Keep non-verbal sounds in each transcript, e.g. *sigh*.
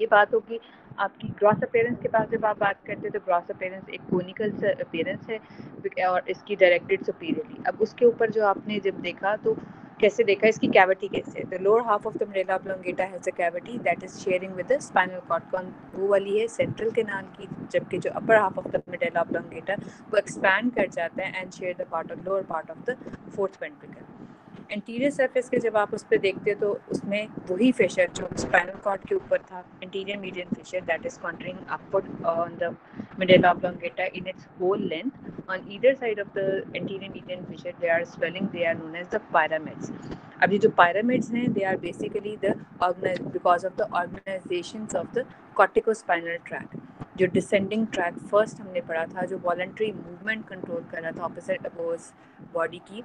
ये बात होगी। आपकी ग्रॉस अपेयरेंस के पास जब आप बात करते हैं तो ग्रॉस अपेयरेंस एक कोनिकल अपेयरेंस है और इसकी डायरेक्टेड सुपीरियरली अब उसके ऊपर जो आपने जब देखा तो कैसे देखा? इसकी कैविटी कैसे है? The lower half of the medulla oblongata has a cavity that is sharing with the spinal cord कौन? वो वाली है सेंट्रल कैनाल की, जबकि जो upper half of the medulla oblongata वो एक्सपैंड कर जाता है and share the part of lower part of the fourth ventricle interior surface के जब आप उस पर देखते तो उसमें वही फिशर जो स्पाइनल कॉर्ड के ऊपर था interior medium fissure that is contouring upward on the middle of oblongata in its whole length on either side of the interior medium fissure they are swelling they are known as the pyramids अभी जो pyramids हैं they are basically the organize because of the organization of the cortico spinal जो descending tract first हमने पढ़ा था, जो वॉल्ट्री movement control कर रहा था ऑपोजिट अपोज बॉडी की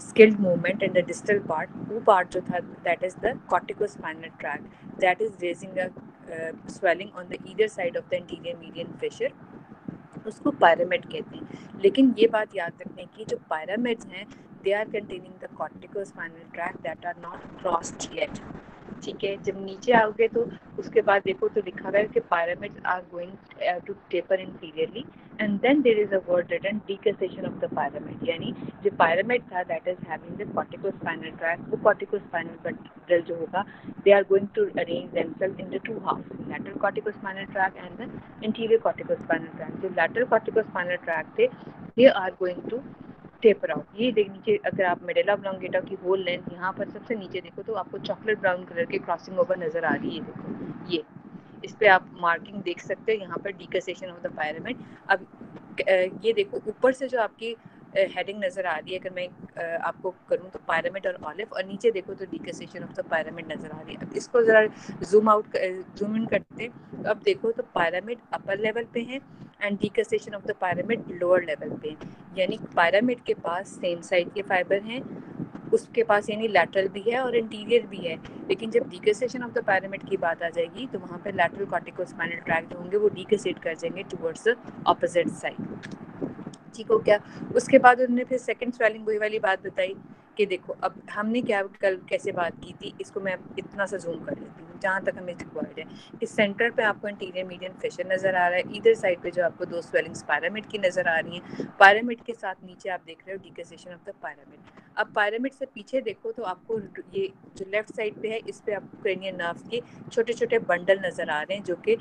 skilled movement in the distal part वो पार्ट जो था that is the corticospinal tract that is raising the swelling on the either side of the interior median fissure उसको pyramid कहते हैं। लेकिन ये बात याद रखने की, जो पायरामिड्स हैं they are containing the corticospinal tract that are not crossed yet ठीक है, जब नीचे आओगे तो उसके बाद देखो तो लिखा गया कि pyramid are going to taper interiorly and then there is a word written decussation of the pyramid यानी जो पायरामिड था that is having the corticospinal tract वो पॉटिको स्पाइनल ड्रिल जो होगा they are going to arrange themself in the two half lateral corticospinal tract and the interior corticospinal tract जो lateral cortico spinal tract थे they are going to taper out ये देख नीचे अगर आप medulla ब्लॉन्गेटा की होल लेंथ यहाँ पर सबसे नीचे देखो तो आपको चॉकलेट ब्राउन कलर के क्रॉसिंग ओवर नज़र आ रही है, देखो। ये। इस पे आप मार्किंग देख सकते हैं, यहाँ पर डिकसेशन ऑफ़ द पायरामिड अब ये देखो, ऊपर से जो आपकी हेडिंग नज़र आ रही है, अगर मैं आपको करूँ तो पायरामिड और ऑलिव और नीचे देखो तो डिकसेशन ऑफ़ द पायरामिड नज़र आ रही है। अब इसको ज़रा जूम आउट जूम इन करते हैं। अब देखो तो पायरामिड अपर लेवल पे है and decussation of the pyramid lower level पे यानी पायरामिड के पास सेम साइड के फाइबर हैं, उसके पास यानी लैटरल भी है और इंटीरियर भी है। लेकिन जब डिकसेशन ऑफ़ द पैरामिड की बात आ जाएगी तो वहाँ पर लैटरल कॉर्टिकोस्पाइनल ट्रैक जो होंगे वो डिकसेट कर जाएँगे टुवर्ड्स द ऑपोजिट साइड ठीक हो गया। उसके बाद उन्होंने फिर सेकंड स्वेलिंग वही वाली बात बताई कि देखो, अब हमने क्या कल कैसे बात की थी, इसको मैं इतना सा जूम कर लेती हूँ। जहाँ तक हमें रिक्वायर्ड है कि सेंटर पे आपको इंटीरियर मीडियम फिशर नज़र आ रहा है, इधर साइड पे जो आपको दो स्वेलिंग्स पैरामिड की नज़र आ रही हैं पैरामिड के साथ नीचे आप देख रहे हो डिकेसेशन ऑफ़ द पैरामिड अब पैरामिड से पीछे देखो तो आपको ये जो लेफ़्ट साइड पे है, इस पे आपको क्रेनियन नर्व के छोटे छोटे बंडल नज़र आ रहे हैं, जो कि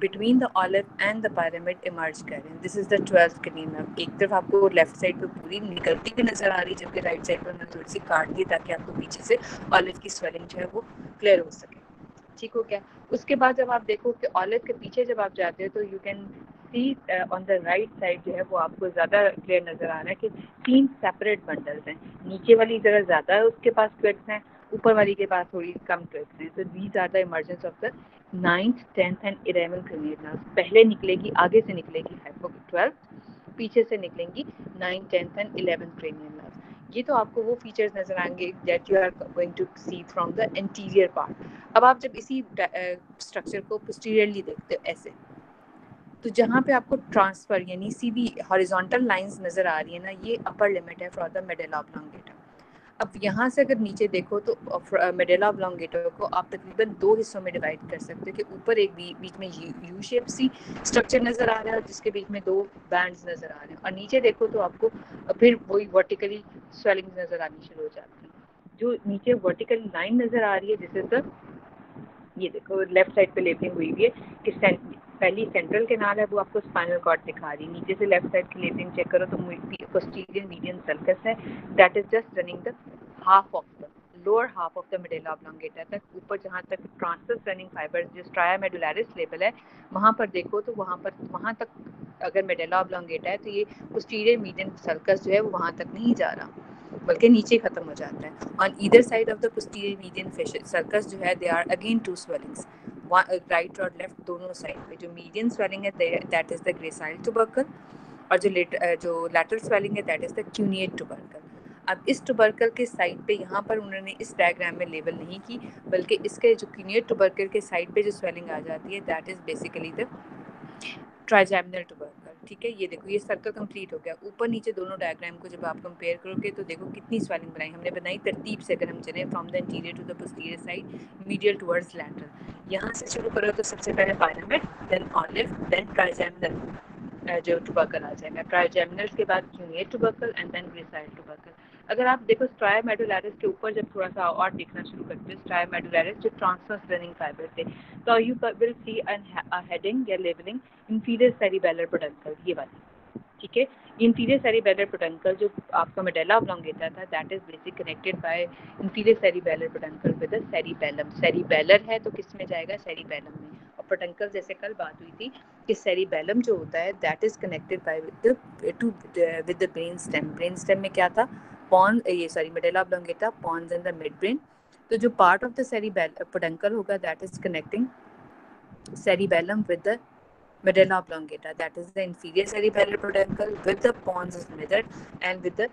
between the olive and the pyramid emerge कर रहे हैं. This is the twelfth cranial nerve एक तरफ़ आपको लेफ़्ट साइड पे पूरी निकलती हुई नज़र आ रही है, जबकि राइट साइड पर थोड़ी सी काट दी ताकि आपको पीछे से ऑलिव की स्वेलिंग जो है वो क्लियर हो सके। ठीक हो गया। उसके बाद जब आप देखो कि ऑलिव के पीछे जब आप जाते हो तो you can see on the right side जो है, वो आपको ज़्यादा क्लियर नज़र आ रहा है कि तीन सेपरेट बंडल्स हैं। नीचे वाली जगह ज़्यादा है, उसके पास ट्विक्स हैं। ऊपर वाली के पास थोड़ी कम ट्विक्स हैं। तो these are the emergence of the ninth tenth and eleven cranial पहले निकलेगी, आगे से निकलेगी हाइपो ट्वेल्थ पीछे से निकलेंगी nine tenth and eleven cranial nerve ये तो आपको वो फीचर्स नज़र आएँगे that you are going to see from the interior part अब आप जब इसी स्ट्रक्चर को पोस्टीरियरली देखते हो, ऐसे तो जहाँ पे आपको ट्रांसफ़र यानी सीधी हॉरिजॉन्टल लाइंस नज़र आ रही है ना, ये अपर लिमिट है फॉर द मेडेला ऑब्लोंगेटा अब यहाँ से अगर नीचे देखो तो मेडेला ऑब्लोंगेटा को आप तकरीबन दो हिस्सों में डिवाइड कर सकते हो कि ऊपर एक बी, बीच में यू शेप सी स्ट्रक्चर नज़र आ रहा है जिसके बीच में दो बैंड्स नज़र आ रहे हैं। और नीचे देखो तो आपको फिर वही वर्टिकली स्वेलिंग नज़र आनी शुरू हो जाती है। जो नीचे वर्टिकल लाइन नज़र आ रही है जिसे सर ये देखो लेफ़्ट साइड पे लेबलिंग हुई हुई है कि पहली सेंट्रल केनाल है, वो आपको स्पाइनल कॉर्ड दिखा रही नीचे से लेफ़्ट साइड की लेबलिंग चेक करो तो पोस्टीरियर मीडियन सर्कस है। That is just running the half of the lower half of the medulla oblongata तक। ऊपर जहाँ तक ट्रांसफ़र रनिंग फाइबर जो स्ट्राया मेडुलरिस लेवल है, वहाँ पर देखो तो वहाँ पर, वहाँ तक अगर मेडेला ऑब्लोंगेटा है तो ये पोस्टीरियर मीडियन सर्कस जो है वो वहाँ तक नहीं जा रहा, बल्कि नीचे खत्म हो जाता है। On either side of the posterior median sulcus जो है they are again two swellings right और लेफ़्ट दोनों साइड पे। जो मीडियन स्वेलिंग है that is the gracile tubercle और जो लेट जो लैटरल स्वेलिंग है that is the cuneate tubercle अब इस टुबर्कल के साइड पे, यहाँ पर उन्होंने इस डायग्राम में लेबल नहीं की, बल्कि इसके जो क्यूनिएट टुबर्कल के साइड पे जो स्वेलिंग आ जाती है that is basically the trigeminal tubercle ठीक है, ये देखो, ये सर्कल कंप्लीट हो गया। ऊपर नीचे दोनों डायग्राम को जब आप कंपेयर करोगे तो देखो कितनी स्वेलिंग बनाई हमने बनाई। तरतीब से अगर हम चले from the interior to the posterior side medial towards lateral यहाँ से शुरू करो तो सबसे पहले पायरामिड देन ऑलिव देन जो टुबकल आ जाएगा। ट्राइजेमिनल के बाद junior tubercle and then gracile tubercle अगर आप देखो स्ट्रायमेडुलरिस के ऊपर जब थोड़ा सा और देखना शुरू करते हैं स्ट्रायमेडुलरिस जो ट्रांसवर्स रनिंग फाइबर थे तो यू विल सी हेडिंग या लेबलिंग इंफीरियर सेरिबेलर पोटेंकल ये वाली, ठीक है? इंफीरियर सेरिबेलर पोटेंकल जो आपका मेडेला ऑब्लोंगेटा था that is basic connected by inferior cerebellar peduncle with cerebellum cerebellar है तो किसमें जाएगा? सेरिबेलम में। और पोटेंकल जैसे कल बात हुई थी कि सेरिबेलम जो होता है that is connected by with to with the brain stem brain stem में क्या था? पॉन ये sorry medulla oblongata pons in the mid brain तो जो part of the cerebellar peduncle होगा that is connecting cerebellum with the medulla oblongata. That is the inferior cerebellar peduncle with the pons is middle and with the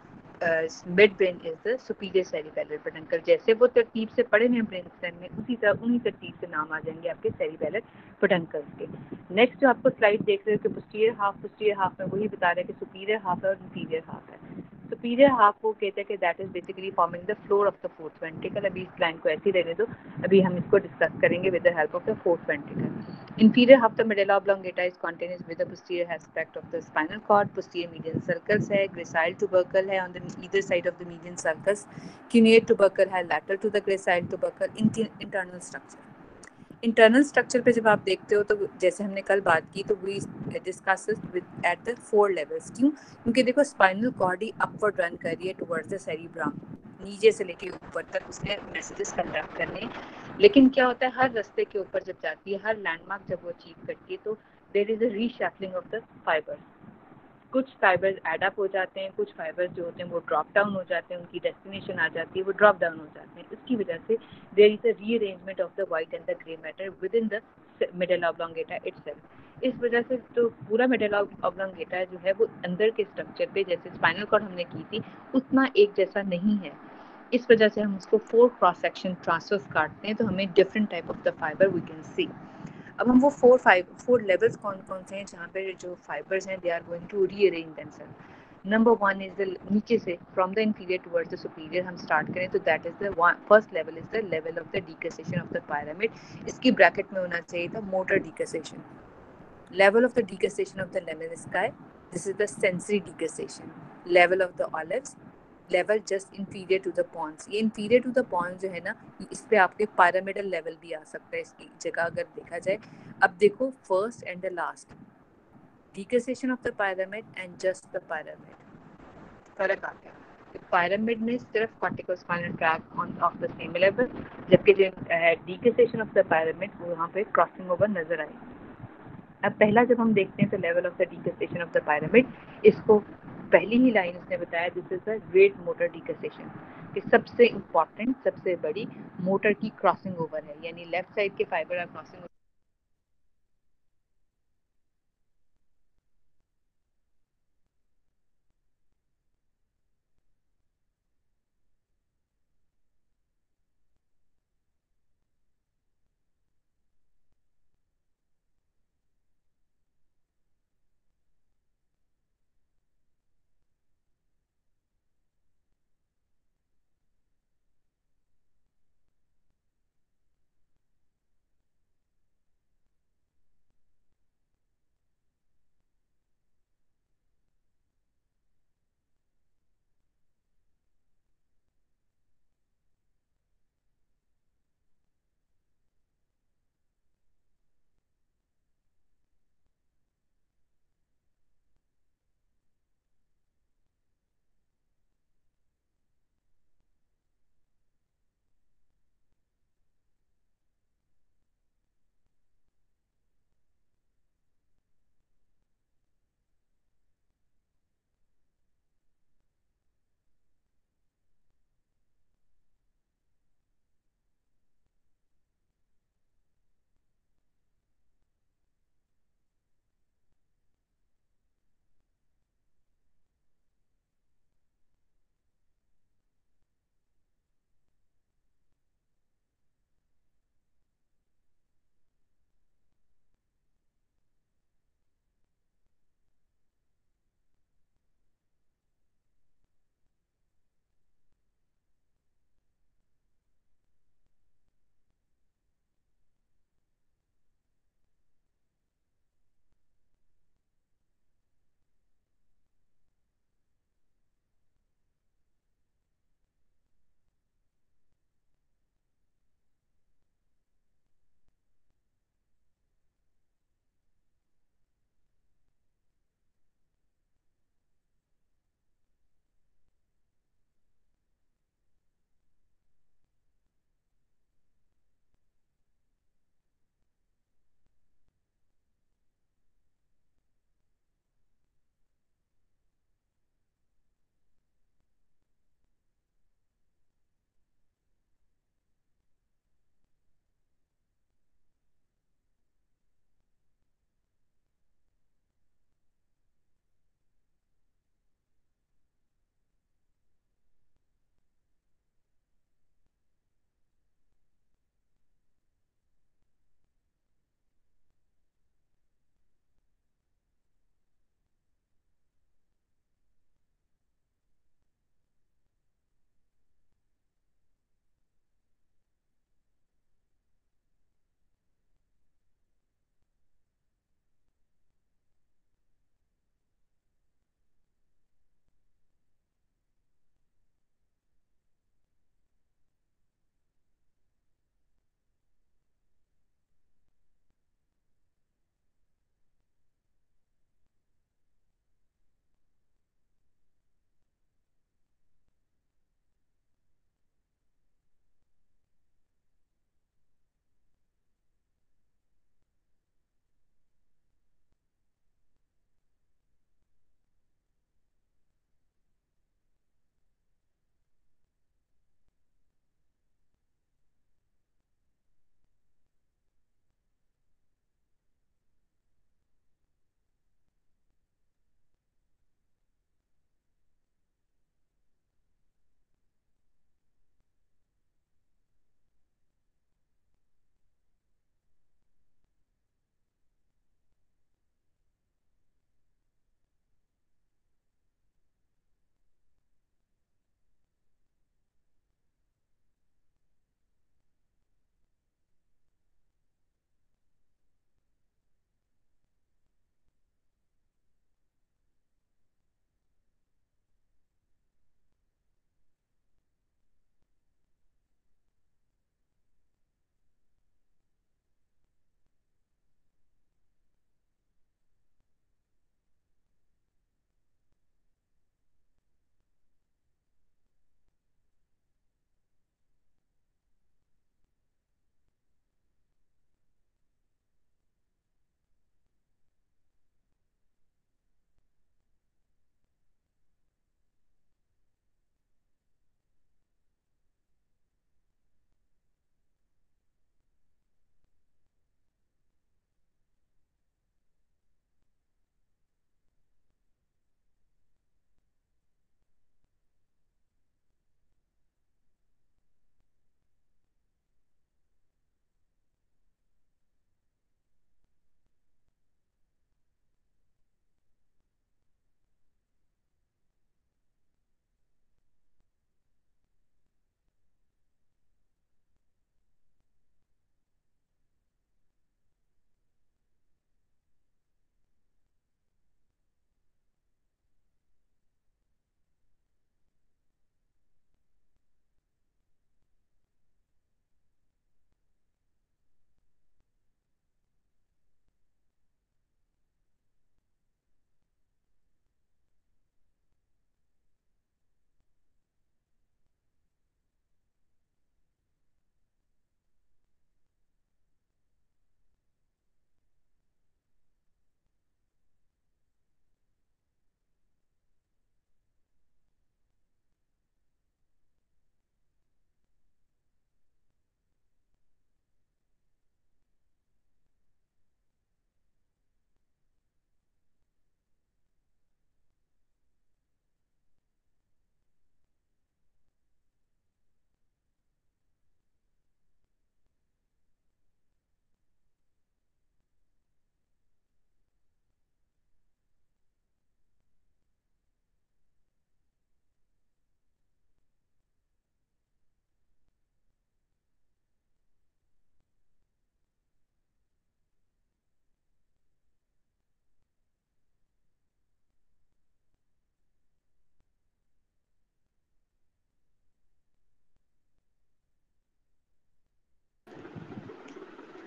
mid brain is the superior cerebellar peduncle जैसे वो तरतीब से पढ़े हैं brain stem में, उसी तरह उन्हीं तरतीब से नाम आ जाएँगे आपके सेरिबेलर पेडंकल के। नेक्स्ट जो आपको स्लाइड देख रहे हो कि पोस्टीरियर हाफ़ पोस्टीरियर हाफ़ में वही बता रहे हैं कि सुपीरियर हाफ़ है और इंफीरियर हाफ़ है। सुपीरियर हाफ़ को कहते हैं कि that is basically forming the floor of the fourth ventricle अभी इस लाइन को ऐसे ही रहने दो अभी हम इसको डिस्कस करेंगे with the help of the fourth ventricle inferior half the medulla oblongata is continuous with the posterior aspect of the spinal cord posterior median circles है gracile tubercle है on the either side of the median circus cuneate tubercle है lateral to the gracile tubercle internal structure internal structure पे जब आप देखते हो तो जैसे हमने कल बात की तो we discuss with at the four levels क्यों? क्योंकि देखो स्पाइनल कॉर्ड ही अपवर्ड रन कर रही है टुवर्ड्स द सेरिब्रम नीचे से लेके ऊपर तक उसने मैसेजेस कंडक्ट करने। लेकिन क्या होता है, हर रास्ते के ऊपर जब जाती है, हर लैंडमार्क जब वो अचीव करती है तो there is a reshuffling of the fibres कुछ फाइबर्स एडअप हो जाते हैं, कुछ फाइबर्स जो होते हैं वो ड्रॉप डाउन हो जाते हैं, उनकी डेस्टिनेशन आ जाती है, वो ड्रॉप डाउन हो जाते हैं। इसकी वजह से there is a rearrangement of the white and the grey matter within the medulla oblongata itself इस वजह से तो पूरा मिडल ऑब्लोंगेटा जो है वो अंदर के स्ट्रक्चर पे, जैसे स्पाइनल कॉर्ड हमने की थी, उतना एक जैसा नहीं है। इस वजह से हम उसको फोर क्रॉस सेक्शन ट्रांसफर्स काटते हैं तो हमें different type of the fibre we can see अब हम वो फोर फाइव फोर लेवल्स कौन कौन से हैं जहाँ पे जो फाइबर्स हैं they are going to rearrange themself number one is the नीचे से from the inferior towards the superior हम स्टार्ट करें तो that is the first level is the level of the decussation of the pyramid. इसकी bracket में होना चाहिए था motor decussation level of the decusation of the lemon sky, this is the sensory decusation level of the level just inferior to the pons ये inferior to the pons जो है ना, इस पे आपके पैरामिडल लेवल भी आ सकता है इसकी जगह अगर देखा जाए। अब देखो first and the last decussation of the pyramid and just the pyramid. फ़र्क आ गया pyramid में सिर्फ़ corticospinal tract on, of the same level, जबकि जो डिकसेशन ऑफ़ द pyramid, वो यहाँ पे क्रॉसिंग ओवर नज़र आएगी। अब पहला जब हम देखते हैं तो level of the decussation of the pyramid, इसको पहली ही लाइन उसने बताया this is the great motor decussation कि सबसे इंपॉर्टेंट सबसे बड़ी मोटर की क्रॉसिंग ओवर है, यानी लेफ़्ट साइड के फाइबर आर क्रॉसिंग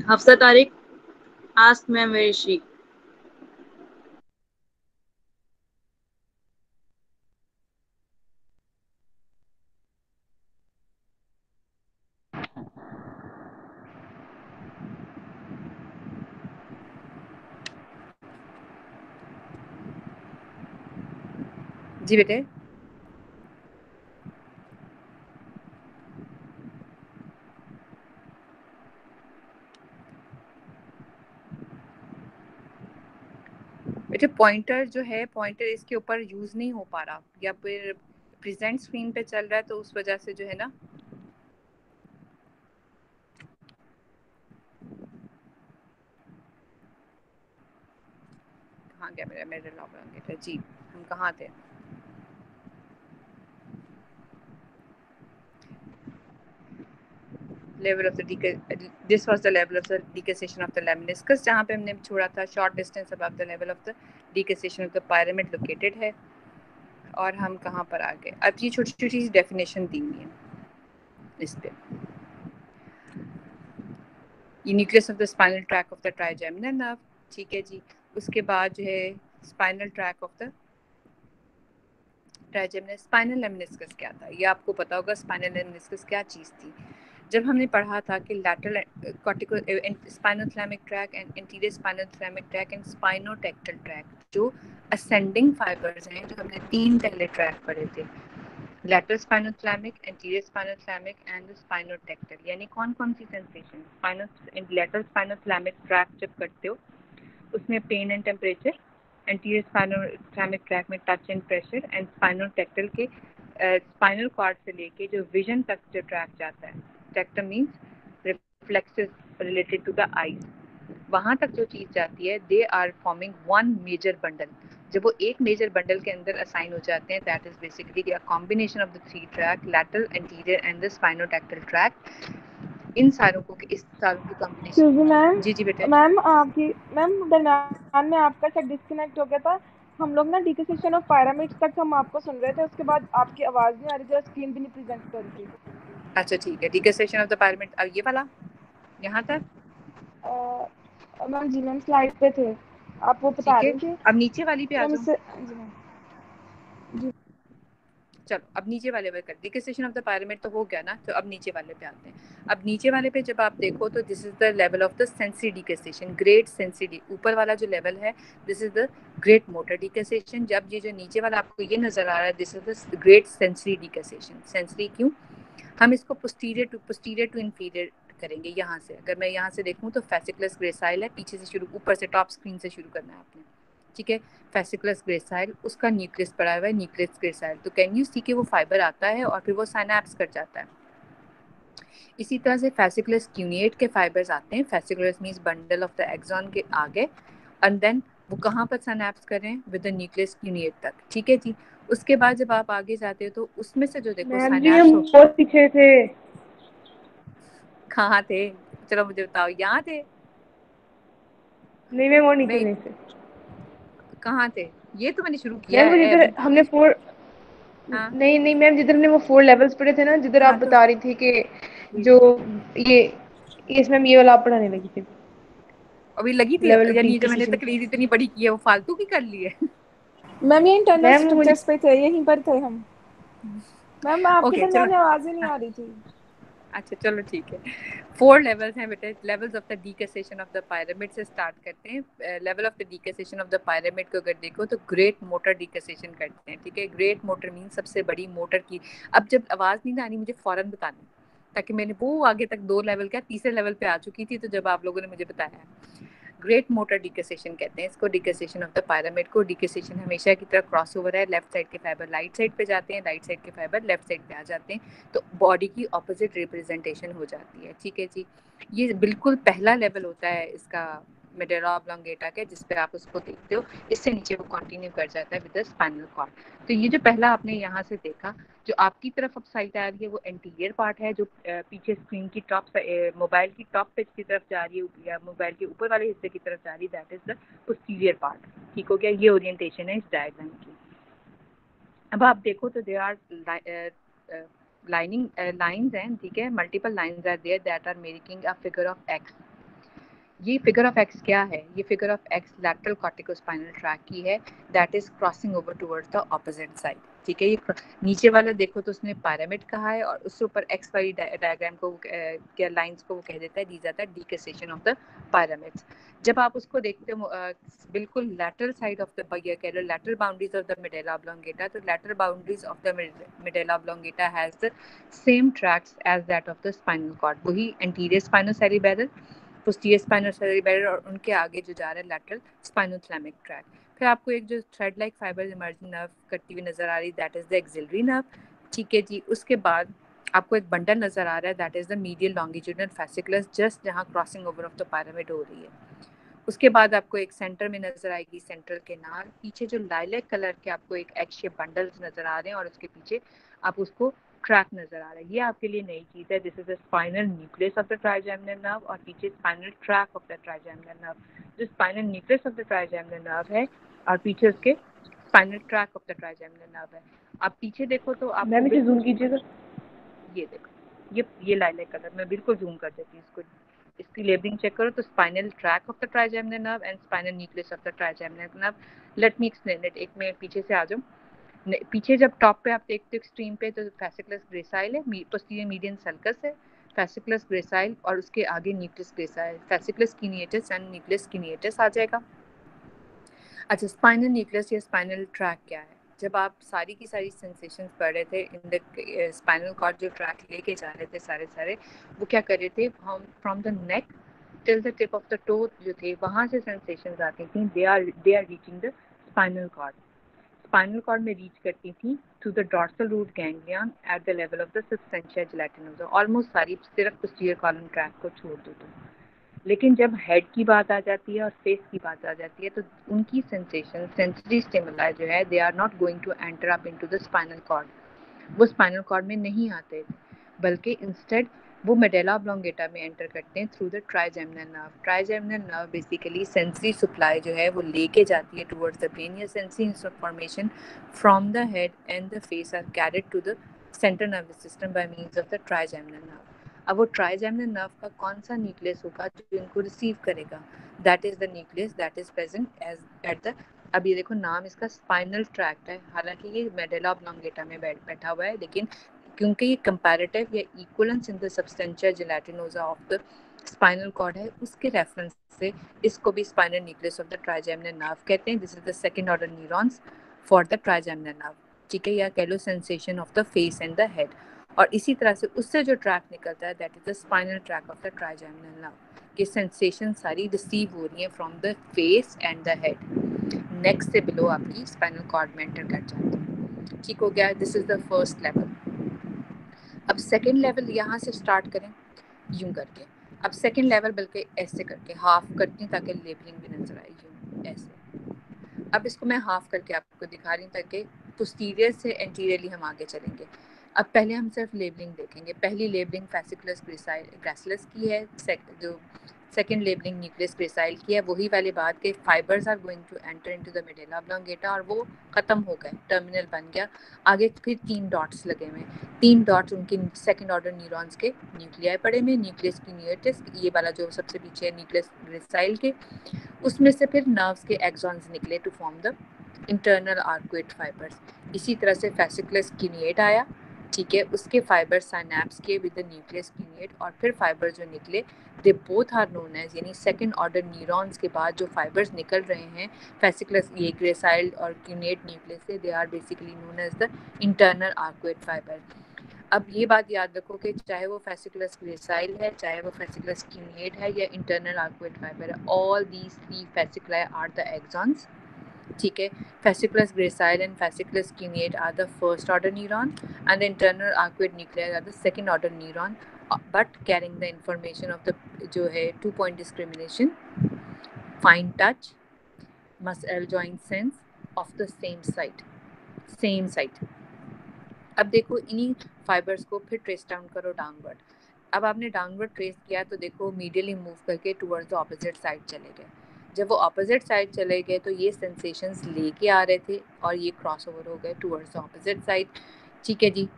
हफ़्ता तारिक आस्क मैम वेरी जी बेटे। बेटे पॉइंटर जो है पॉइंटर इसके ऊपर यूज़ नहीं हो पा रहा। या फिर प्रेजेंट स्क्रीन पे चल रहा है तो उस वजह से जो है ना। कहाँ गया मेरा मेरे लॉग जी, हम कहाँ थे? Of the deca- this was the level of the decussation of the lemniscus जहाँ पे हमने छोड़ा था, short distance above the level of the decussation of the pyramid located है। और हम कहाँ पर आ गए? अब ये छोटी छोटी डेफिनेशन दी हुई है इस पे। ये nucleus of the spinal tract of the trigeminal nerve ठीक है जी। उसके बाद जो है spinal tract of the trigeminal spinal lemniscus क्या था? ये आपको पता होगा स्पाइनल लेमिनिस्कस क्या चीज़ थी। जब हमने पढ़ा था कि lateral cortical spinothalamic tract and interior spinothalamic tract and spinotectal tract जो असेंडिंग फाइबर्स हैं जो हमने तीन पहले ट्रैक पढ़े थे। Spinothalamic, anterior spinothalamic and the spinotectal यानी कौन कौन सी sensation spino lateral spinothalamic track जब करते हो उसमें pain and temperature anterior spinothalamic tract में touch and pressure and spinotectal के स्पाइनल uh, कॉर्ड से लेके जो विजन तक जो ट्रैक जाता है। Tectum means reflexes related to the eyes वहाँ तक जो चीज़ जाती है they are forming one major bundle जब वो एक मेजर बंडल के अंदर असाइन हो जाते हैं that is basically a combination of the three tract lateral anterior and the spinotectal tract इन सारों को इस सारों की कॉम्बिनेशन जी जी बेटा। मैम आपकी मैम दरम्यान में आपका शायद डिस्कनेक्ट हो गया था। हम लोग ना डिकोसेशन ऑफ़ पायरामिड्स तक हम आपको सुन रहे थे उसके बाद आपकी आवाज़ नहीं आ रही थी और स्क्रीन भी नहीं प्रेजेंट कर रही थी। अच्छा ठीक है। डिकोसेशन ऑफ़ द पायरामिड अब ये वाला? यहाँ तक? मैम जी मैम स्लाइड पे थे। आप वो बता थे अब नीचे वाली पे आ जाओ। जी चलो अब नीचे वाले पे कर डिकेसेशन ऑफ़ द पायरामिड तो हो गया ना तो अब नीचे वाले पे आते हैं। अब नीचे वाले पे जब आप देखो तो this is the level of the sensory decussation great sensory ऊपर वाला जो लेवल है this is the great motor decussation जब ये जो नीचे वाला आपको ये नज़र आ रहा है this is the great sensory decussation sensory क्यों? हम इसको posterior to posterior to inferior करेंगे, यहाँ से। अगर मैं यहाँ से देखूँ तो फेसिकुलस ग्रेसाइल है, पीछे से शुरू ऊपर से टॉप स्क्रीन से शुरू करना है आपने। ठीक है? फेसिकुलस ग्रेसाइल उसका न्यूक्लियस पड़ा हुआ है न्यूक्लियस ग्रेसाइल तो कैन यू सी के वो फाइबर आता है और फिर वो साइनैप्स कर जाता है। इसी तरह से फेसिकुलस क्यूनिएट के फाइबर्स आते हैं। Fasciculus means bundle of the axon के आगे। एंड देन वो कहाँ पर सनैप्स करें? विद द न्यूक्लियस क्यूनिएट तक। ठीक है जी? उसके बाद जब आप आगे जाते हो तो उसमें से जो देखो बहुत पीछे थे। कहाँ थे? चलो मुझे बताओ यहाँ थे? नहीं मैं वो नहीं। थे। कहाँ थे? ये तो मैंने शुरू किया है जिधर हमने फोर हाँ? नहीं नहीं मैम जिधर हमने वो फोर लेवल्स पढ़े थे ना जिधर हाँ, आप तो... बता रही थी कि जो ये इसमें ये वाला आप पढ़ाने लगी थी। अभी लगी थी यानी जो मैंने तकलीफ़ इतनी बड़ी की है वो फालतू की कर ली है? मैम ये इंटरनल स्ट्रक्चर्स पे थे यहीं पर थे हम। मैम आपकी okay, तो आवाज़ ही नहीं आ रही थी। अच्छा चलो ठीक है। फोर लेवल्स हैं बेटे levels of the decussation of the pyramid से स्टार्ट करते हैं। Level of the decussation of the pyramid को अगर देखो तो ग्रेट मोटर डीकेसेशन करते हैं ठीक है? ग्रेट मोटर मीन सबसे बड़ी मोटर की अब जब आवाज़ नहीं आनी मुझे फ़ौरन बतानी। ताकि मैंने वो आगे तक दो लेवल क्या तीसरे लेवल पे आ चुकी थी तो जब आप लोगों ने मुझे बताया। ग्रेट मोटर डिकसेशन कहते हैं इसको डिकसेशन ऑफ़ द पायरामिड को। डिकसेशन हमेशा की तरह क्रॉस ओवर है लेफ़्ट साइड के फाइबर राइट साइड पे जाते हैं राइट साइड के फाइबर लेफ़्ट साइड पे आ जाते हैं तो बॉडी की ऑपोजिट रिप्रेजेंटेशन हो जाती है। ठीक है जी? ये बिल्कुल पहला लेवल होता है इसका ऑब्लोंगेटा के आप उसको देखते हो, इससे नीचे वो कंटिन्यू कर जाता है विद द स्पाइनल कॉर्ड तो ये जो पहला आपने यहाँ से देखा, जो आपकी तरफ़ अब आ रही है, वो एंटीरियर पार्ट है, जो पीछे स्क्रीन की टॉप मोबाइल की टॉप पेज की तरफ़ जा रही है या मोबाइल के ऊपर वाले हिस्से की तरफ़ जा रही है that is the posterior part ठीक हो गया? ये ओरिएंटेशन है इस डायग्राम की. अब आप देखो तो दे आर लाइनिंग लाइंस हैं, ठीक है? Multiple lines are there that are making a figure of X ये फिगर ऑफ़ एक्स क्या है? ये figure of X lateral corticospinal tract की है that is crossing over towards the opposite side ठीक है, ये नीचे वाला देखो तो उसने पैरामिड कहा है और उसके ऊपर एक्स वाली डायग्राम को क्या लाइंस को वो कह देता है these are the decussation of the pyramids जब आप उसको देखते हो बिल्कुल लैटरल साइड ऑफ़ द ये कह लो lateral boundaries of the medulla oblongata तो lateral boundaries of the medulla oblongata has the same tracts as that of the spinal cord वही anterior spinal cerebellar posterior spinal cerebellar और उनके आगे जो जा रहा है लैटरल स्पाइनोथैलेमिक ट्रैक फिर आपको एक जो thread like fibre emerging nerve कटती हुई नज़र आ रही that is the axillary nerve ठीक है जी, उसके बाद आपको एक बंडल नज़र आ रहा है that is the medial longitudinal fasciculus just जहाँ crossing over of the pyramid हो रही है। उसके बाद आपको एक सेंटर में नज़र आएगी सेंट्रल के नाल पीछे जो लाइलेक कलर के आपको एक एक्स शेप बंडल्स नज़र आ रहे हैं और उसके पीछे आप उसको ट्रैक नज़र आ रहा है ये आपके लिए नई चीज़ है। This is the spinal nucleus of the trigeminal nerve और पीछे spinal tract of the trigeminal nerve जो spinal nucleus of the trigeminal nerve है और पीछे उसके spinal tract of the trigeminal nerve है। आप पीछे देखो तो आप मैम इसे जूम कीजिएगा। ये देखो ये ये लाइलाइक कलर मैं बिल्कुल जूम कर देती हूँ इसको। इसकी लेबलिंग चेक करो तो spinal tract of the trigeminal nerve and spinal nucleus of the trigeminal nerve let me explain it एक मैं पीछे से आ जाऊँ पीछे जब टॉप पे आप देखते हो एक्सट्रीम पे तो फैसिकुलस ग्रेसाइल है पोस्टीरियर मीडियन सल्कस है फैसिकुलस ग्रेसाइल और उसके आगे nucleus gracile fasciculus cuneatus and nucleus cuneatus आ जाएगा। अच्छा स्पाइनल न्यूक्लियस या स्पाइनल ट्रैक क्या है? जब आप सारी की सारी सेंसेशंस पढ़ रहे थे इन द स्पाइनल कॉर्ड जो ट्रैक लेके जा रहे थे सारे सारे, वो क्या कर रहे थे? From the neck till the tip of the toe जो थे, वहाँ से सेंसेशंस आती थी। They are they are reaching the spinal cord spinal cord में रीच करती थी through the dorsal root ganglion at the level of the substantia gelatinosa almost सारी, सिर्फ़ पोस्टीरियर कॉलम ट्रैक को छोड़ दो तो लेकिन जब हेड की बात आ जाती है और फेस की बात आ जाती है तो उनकी सेंसेशन सेंसरी स्टिमुलाई जो है they are not going to enter up into the spinal cord वो स्पाइनल कॉर्ड में नहीं आते बल्कि इंस्टेड वो मेडेला ऑब्लोंगेटा में एंटर करते हैं through the trigeminal nerve trigeminal nerve basically sensory supply जो है वो लेके जाती है टुवर्ड्स द ब्रेन या sensory information from the head and the face are carried to the central nervous system by means of the trigeminal nerve अब वो trigeminal nerve का कौन सा न्यूक्लियस होगा जो इनको रिसीव करेगा? That is the nucleus that is present as at the अब ये देखो नाम इसका स्पाइनल ट्रैक्ट है। हालाँकि ये मेडेला ऑब्लोंगेटा में बैठ, बैठा हुआ है, लेकिन क्योंकि ये कंपैरेटिव या equivalence in the substantia gelatinosa of the spinal cord है, उसके रेफरेंस से इसको भी spinal nucleus of the trigeminal nerve कहते हैं। This is the second order neurons for the trigeminal nerve ठीक है, या कह लो sensation of the face and the head और इसी तरह से उससे जो ट्रैक निकलता है that is the spinal tract of the trigeminal nerve कि सेंसेशन सारी रिसीव हो रही है from the face and the head next से बिलो आपकी स्पाइनल कॉर्ड में एंटर कर जाती है। ठीक हो गया। This is the first level अब सेकेंड लेवल यहाँ से स्टार्ट करें, यूँ करके। अब सेकेंड लेवल बल्कि ऐसे करके हाफ़ करती हूँ ताकि लेबलिंग भी नज़र आए, यूँ, ऐसे। अब इसको मैं हाफ़ करके आपको दिखा रही हूँ ताकि पोस्टीरियर से एंटीरियरली हम आगे चलेंगे। अब पहले हम सिर्फ़ लेबलिंग देखेंगे। पहली लेबलिंग फैसिकुलस ग्रेसिलस की है जो सेकेंड लेबलिंग न्यूक्लियस ग्रेसाइल की है वही वाली बात के fibres are going to enter into the medulla oblongata और वो ख़त्म हो गए टर्मिनल बन गया। आगे फिर तीन डॉट्स लगे हुए तीन डॉट्स उनके सेकेंड ऑर्डर न्यूरॉन्स के न्यूक्लियाई पड़े हुए न्यूक्लियस की न्यूटिस ये वाला जो सबसे पीछे है न्यूक्लियस ग्रेसाइल के, उसमें से फिर नर्व्स के एग्जॉन्स निकले to form the internal arcuate fibres इसी तरह से फैसिकुलस किनिएट आया। ठीक है, उसके फाइबर साइनैप्स के विद द न्यूक्लियस क्यूनिएट और फिर फाइबर जो निकले they both are known as यानी सेकंड ऑर्डर न्यूरॉन्स के बाद जो फाइबर्स निकल रहे हैं फेसिकुलस ये ग्रेसाइल और क्यूनिएट न्यूक्लियस से they are basically known as the internal arcuate fibre अब ये बात याद रखो कि चाहे वो फेसिकुलस ग्रेसाइल है, चाहे वो फेसिकुलस क्यूनिएट है या इंटरनल आर्कुएट फाइबर है all these three fasciculi are the axons ठीक है? Fasciculus gracile and fasciculus cuneate are the first order neuron and the internal arcuate nuclear are the second order neuron but carrying the information of the जो है two point discrimination fine touch muscle joint sense of the same side same side अब देखो इन्हीं fibres को फिर trace down करो downward अब आपने डाउनवर्ड ट्रेस किया तो देखो मीडियली मूव करके टूवर्ड्स द ऑपोजिट साइड चले गए। जब वो अपोजिट साइड चले गए तो ये सेंसेशंस लेके आ रहे थे और ये क्रॉस ओवर हो गए टूवर्ड्स अपोजिट साइड ठीक है जी।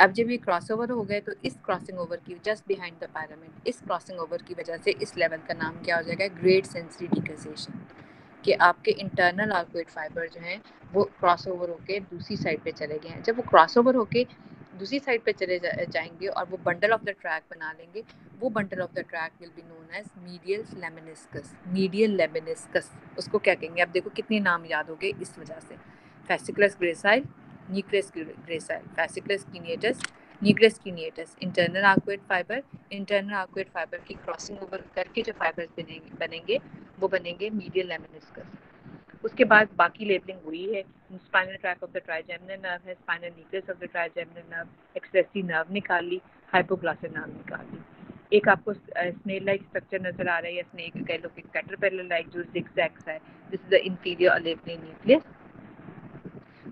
अब जब ये क्रॉस ओवर हो गए तो इस क्रॉसिंग ओवर की जस्ट बिहाइंड द पैरामिड इस क्रॉसिंग ओवर की वजह से इस लेवल का नाम क्या हो जाएगा? ग्रेट सेंसरी डिक्रेसेशन कि आपके इंटरनल आर्कोइड फाइबर जो हैं, वो क्रॉस ओवर होके दूसरी साइड पे चले गए हैं। जब वो क्रॉस ओवर होके दूसरी साइड पे चले जा, जाएँगे और वो बंडल ऑफ़ द ट्रैक बना लेंगे। वो bundle of the tract will be known as medial lemniscus medial lemniscus उसको क्या कहेंगे? अब देखो कितने नाम याद हो गए इस वजह से। Fasciculus gracile nucleus gracile fasciculus cuneatus nucleus cuneatus internal arcuate fibre internal arcuate fibre की क्रॉसिंग ओवर करके जो फाइबर्स बनेंगे बनेंगे वो बनेंगे मीडियल लेमिनिस्कस उसके बाद बाकी लेबलिंग हुई है। Spinal tract of the trigeminal nerve है spinal nucleus of the trigeminal nerve expressive nerve निकाल ली हाइपोग्लासिक नर्व निकाल। ली एक आपको स्नेल लाइक स्ट्रक्चर नज़र आ रहा है या स्नेक कह लो कि कैटरपिलर लाइक जो जिगजैग्स है this is the inferior olivary nucleus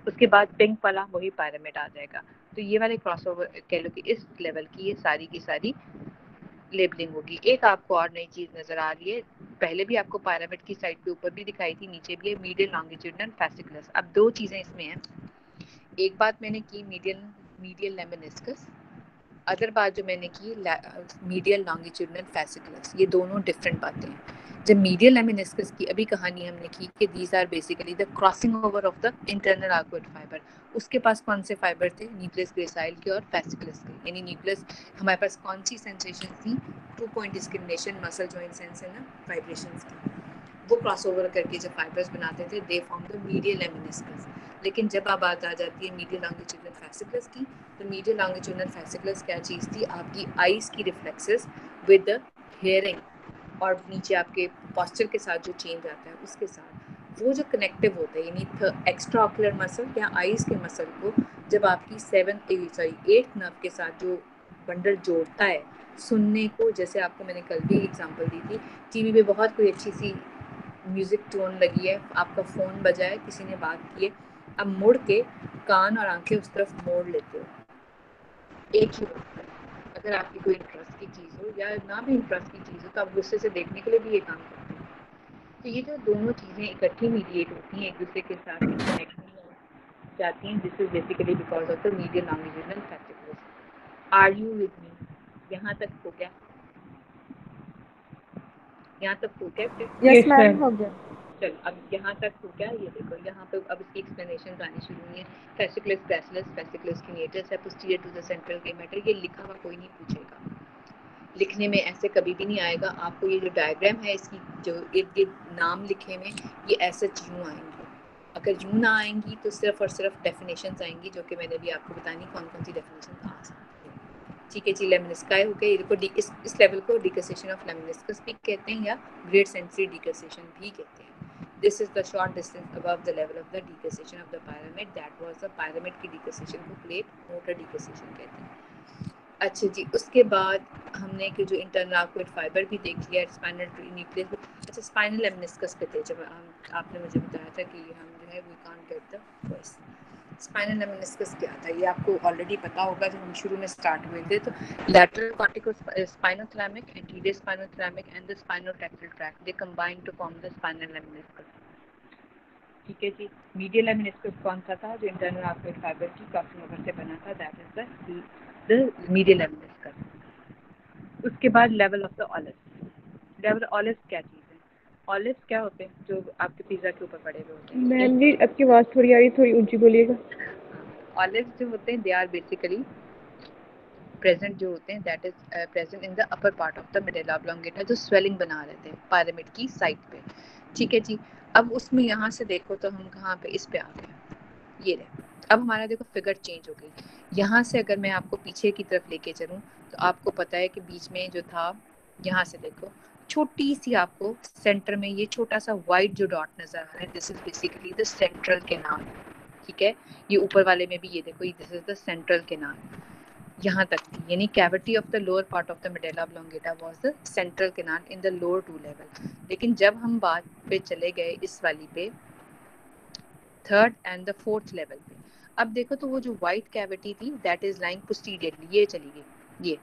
उसके बाद पिंक वाला वही पैरामिड आ जाएगा। तो ये वाले क्रॉसओवर कह लो कि इस लेवल की, ये सारी की सारी लेबलिंग होगी। एक आपको और नई चीज़ नज़र आ रही है। पहले भी आपको पैरामिड की साइड पे ऊपर भी दिखाई थी, नीचे भी है मीडियल लॉन्गिट्यूडनल फैसिकुलस अब दो चीज़ें इसमें हैं। एक बात मैंने की मीडियल मीडियल लेमिनिस्कस अदर बात जो मैंने की मीडियल लॉन्गिट्यूडनल फैसिकुलस ये दोनों डिफरेंट बातें हैं। जब मीडियल लेमिनिस्कस की अभी कहानी हमने की कि these are basically the crossing over of the internal arcuate fibre उसके पास कौन से फाइबर थे? न्यूक्लियस ग्रेसाइल के और फैसिकुलस के। यानी न्यूक्लियस हमारे पास कौन सी सेंसेशन थी? Two point discrimination muscle joint sense है ना? वाइब्रेशंस की। वो क्रॉस ओवर करके जब फाइबर्स बनाते थे they form the medial lemniscus लेकिन जब आप बात आ जाती है मीडियल लॉन्गिट्यूडनल फैसिकुलस की तो मीडियल लॉन्गिट्यूडनल फैसिकुलस क्या चीज़ थी? आपकी आइज़ की रिफ्लेक्सेस विद द हेयरिंग और नीचे आपके पॉस्चर के साथ जो चेंज आता है, उसके साथ वो जो कनेक्टिव होता है, यानी एक्स्ट्रा ऑकुलर मसल या आइज़ के मसल को जब आपकी सेवन सॉरी एट नर्व के साथ जो बंडल जोड़ता है, सुनने को जैसे आपको मैंने कल भी एग्जांपल दी थी टीवी पे बहुत कोई अच्छी सी म्यूज़िक टोन लगी है, आपका फ़ोन बजा है किसी ने बात की है अब मुड़ के कान और आँखें उस तरफ़ मोड़ लेते हो। एक ही अगर आपकी कोई इंटरेस्ट की चीज़ हो या ना भी इंटरेस्ट की चीज़ हो तो आप गुस्से से देखने के लिए भी ये काम करते हैं। तो ये जो दोनों चीज़ें इकट्ठी मीडिएट होती हैं एक दूसरे के साथ जाती हैं this is basically because of the medial longitudinal fasciculus are you with me यहाँ तक हो गया। यहाँ तक हो गया यस मैम हो गया चल अब यहाँ तक हो गया ये देखो यहाँ पे अब इसकी एक्सप्लेनेशन आनी शुरू हुई है। फेसिकुलस ग्रेसलस फेसिकुलस किनेटस है पोस्टीरियर टू द सेंट्रल के मैटर ये लिखा हुआ कोई नहीं पूछेगा। लिखने में ऐसे कभी भी नहीं आएगा। आपको ये जो डायग्राम है, इसकी जो इर्द गिर्द नाम लिखे में ये ऐसे यूँ आएँगे। अगर यूँ ना आएँगी तो सिर्फ़ और सिर्फ़ डेफिनेशन आएँगी, जो कि मैंने अभी आपको बतानी कौन कौन सी डेफिनेशन आ सकती है। ठीक है जी लेमिनिस्काई हो गया देखो इस इस लेवल को डिकसेशन ऑफ़ लेमिनिस्कस भी कहते हैं, या ग्रेट सेंसरी डिकसेशन भी कहते हैं। This is the short distance above the level of the decusation of the pyramid. That was the pyramid की decusation को plate motor decusation कहते हैं। अच्छा जी उसके बाद हमने कि जो इंटरनल आर्कोइड फाइबर भी देख लिया स्पाइनल न्यूक्लियस अच्छा स्पाइनल लेमिनिस्कस पे थे जब हम आपने मुझे बताया था कि हम जो है, we can't get the voice spinal lemniscus क्या था, ये आपको ऑलरेडी पता होगा जब हम शुरू में स्टार्ट हुए थे। तो lateral lateral corticosspinothalamic anterior spinothalamic and the spinotactile tract, they combine to form the spinal lemniscus ठीक है जी। मीडियल लेमिनिस्कस कौन सा था, जो इंटरनल आर्कोइड फाइबर की क्रॉसिंग ओवर से बना था? That is the the medial lemniscus उसके बाद level of the olives level olives क्या चीज़ ऑलिव क्या होते हैं जो आपके पिज़्ज़ा के ऊपर पड़े हुए होते हैं? मैम जी आपकी आवाज़ थोड़ी आ रही थोड़ी ऊँची बोलिएगा। ऑलिव जो होते हैं दे आर बेसिकली प्रेजेंट जो होते हैं that is present in the upper part of the medulla oblongata जो स्वेलिंग बना रहे थे पायरामिड की साइड पे। ठीक है जी? अब उसमें यहाँ से देखो तो हम कहाँ पे इस पे आ गए ये रहे। अब हमारा देखो फिगर चेंज हो गई। यहाँ से अगर मैं आपको पीछे की तरफ़ लेके चलूँ तो आपको पता है कि बीच में जो था, यहाँ से देखो, छोटी सी आपको सेंटर में ये छोटा सा व्हाइट जो डॉट नज़र आ रहा है this is basically the central canal ठीक है? ये ऊपर वाले में भी ये देखो this is the central canal यहाँ तक, यानी cavity of the lower part of the medulla oblongata was the central canal in the lower two level लेकिन जब हम बात पे चले गए इस वाली पे third and the fourth level पे। अब देखो तो वो जो व्हाइट कैविटी थी दैट इज़ लाइंग पोस्टीरियरली ये चली गई, ये।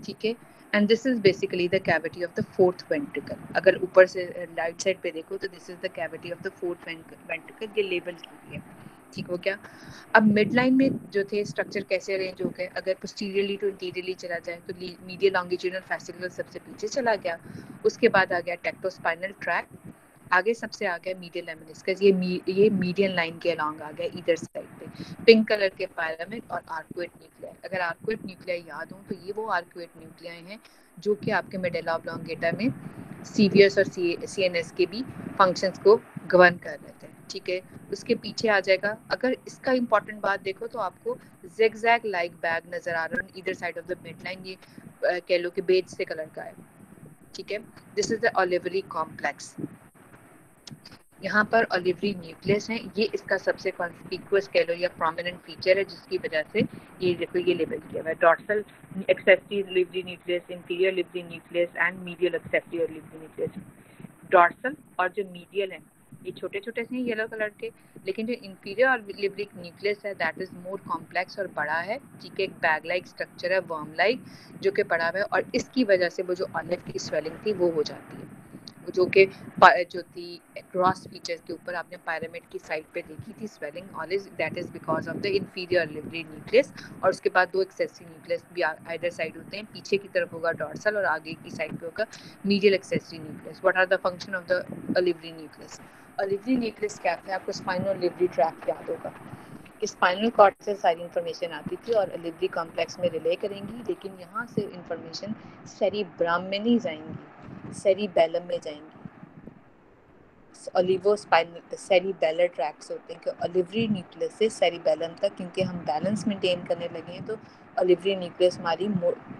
ठीक है? And this is basically the cavity of the fourth ventricle अगर ऊपर से राइट साइड पे देखो तो this is the cavity of the fourth ventricle ये लेबल की है। ठीक हो गया? अब मिड लाइन में जो थे स्ट्रक्चर कैसे अरेंज हो गए? अगर पोस्टीरियरली टू इंटीरियरली चला जाए तो मीडियल लॉन्गिट्यूडनल फैसिकुलर सबसे पीछे चला गया। उसके बाद आ गया टेक्टोस्पाइनल ट्रैक आगे सबसे आ गया मीडियल लेमिनिस्कस ये ये मीडियन लाइन के अलॉन्ग आ गया इधर साइड पे। पिंक कलर के पैरामिड और आर्कुएट न्यूक्लिया अगर आर्कुएट न्यूक्लिया याद हो तो ये वो आर्कुएट न्यूक्लिया हैं, जो कि आपके मेडेला ऑब्लोंगेटा में सीवीएस और सी एन के भी फ़ंक्शंस को गवर्न कर रहे थे। ठीक है? उसके पीछे आ जाएगा। अगर इसका इंपॉर्टेंट बात देखो तो आपको जेगजैग लाइक बैग नज़र आ रहा है इधर side of the mid line ये कह लो कि बेज से कलर का है। ठीक है? This is the olivary complex यहाँ पर ओलिवरी न्यूक्लियस है। ये इसका सबसे कॉन्स्पिकुअस कह लो या प्रोमिनेंट फीचर है, जिसकी वजह से ये देखो, ये लेबल किया हुआ है। Dorsal accessory olivary nucleus inferior olivary nucleus and medial accessory olivary nucleus dorsal और जो मीडियल है, ये छोटे छोटे से येलो कलर के, लेकिन जो इंफीरियर और लिवरिक न्यूक्लियस है दैट इज़ मोर कॉम्प्लेक्स और बड़ा है। ठीक है, एक बैग लाइक स्ट्रक्चर है वर्म लाइक जो कि बड़ा हुआ है और इसकी वजह से वो जो ऑलिव की स्वेलिंग थी, वो हो जाती है। जो कि जो थी क्रॉस फीचर्स के ऊपर आपने पायरामिड की साइड पे देखी थी swelling all is that is because of the inferior olivary nucleus और उसके बाद दो एक्सेसरी न्यूक्लियस भी आइडर साइड होते हैं। पीछे की तरफ़ होगा डॉर्सल और आगे की साइड पे होगा medial accessory nucleus what are the function of the olivary nucleus olivary nucleus क्या है आपको स्पाइनल लिवरी ट्रैक याद होगा। स्पाइनल कॉर्ड से सारी इंफॉर्मेशन आती थी और लिवरी कॉम्प्लेक्स में रिले करेंगी, लेकिन यहाँ से इंफॉर्मेशन सेरिब्राम में नहीं जाएँगी सेरिबेलम में जाएँगी। ओलिवो सेरिबेलर ट्रैक्स होते हैं कि ओलिवरी न्यूक्लियस से सेरिबेलम तक, क्योंकि हम बैलेंस मेंटेन करने लगे हैं तो ओलिवरी न्यूक्लियस हमारी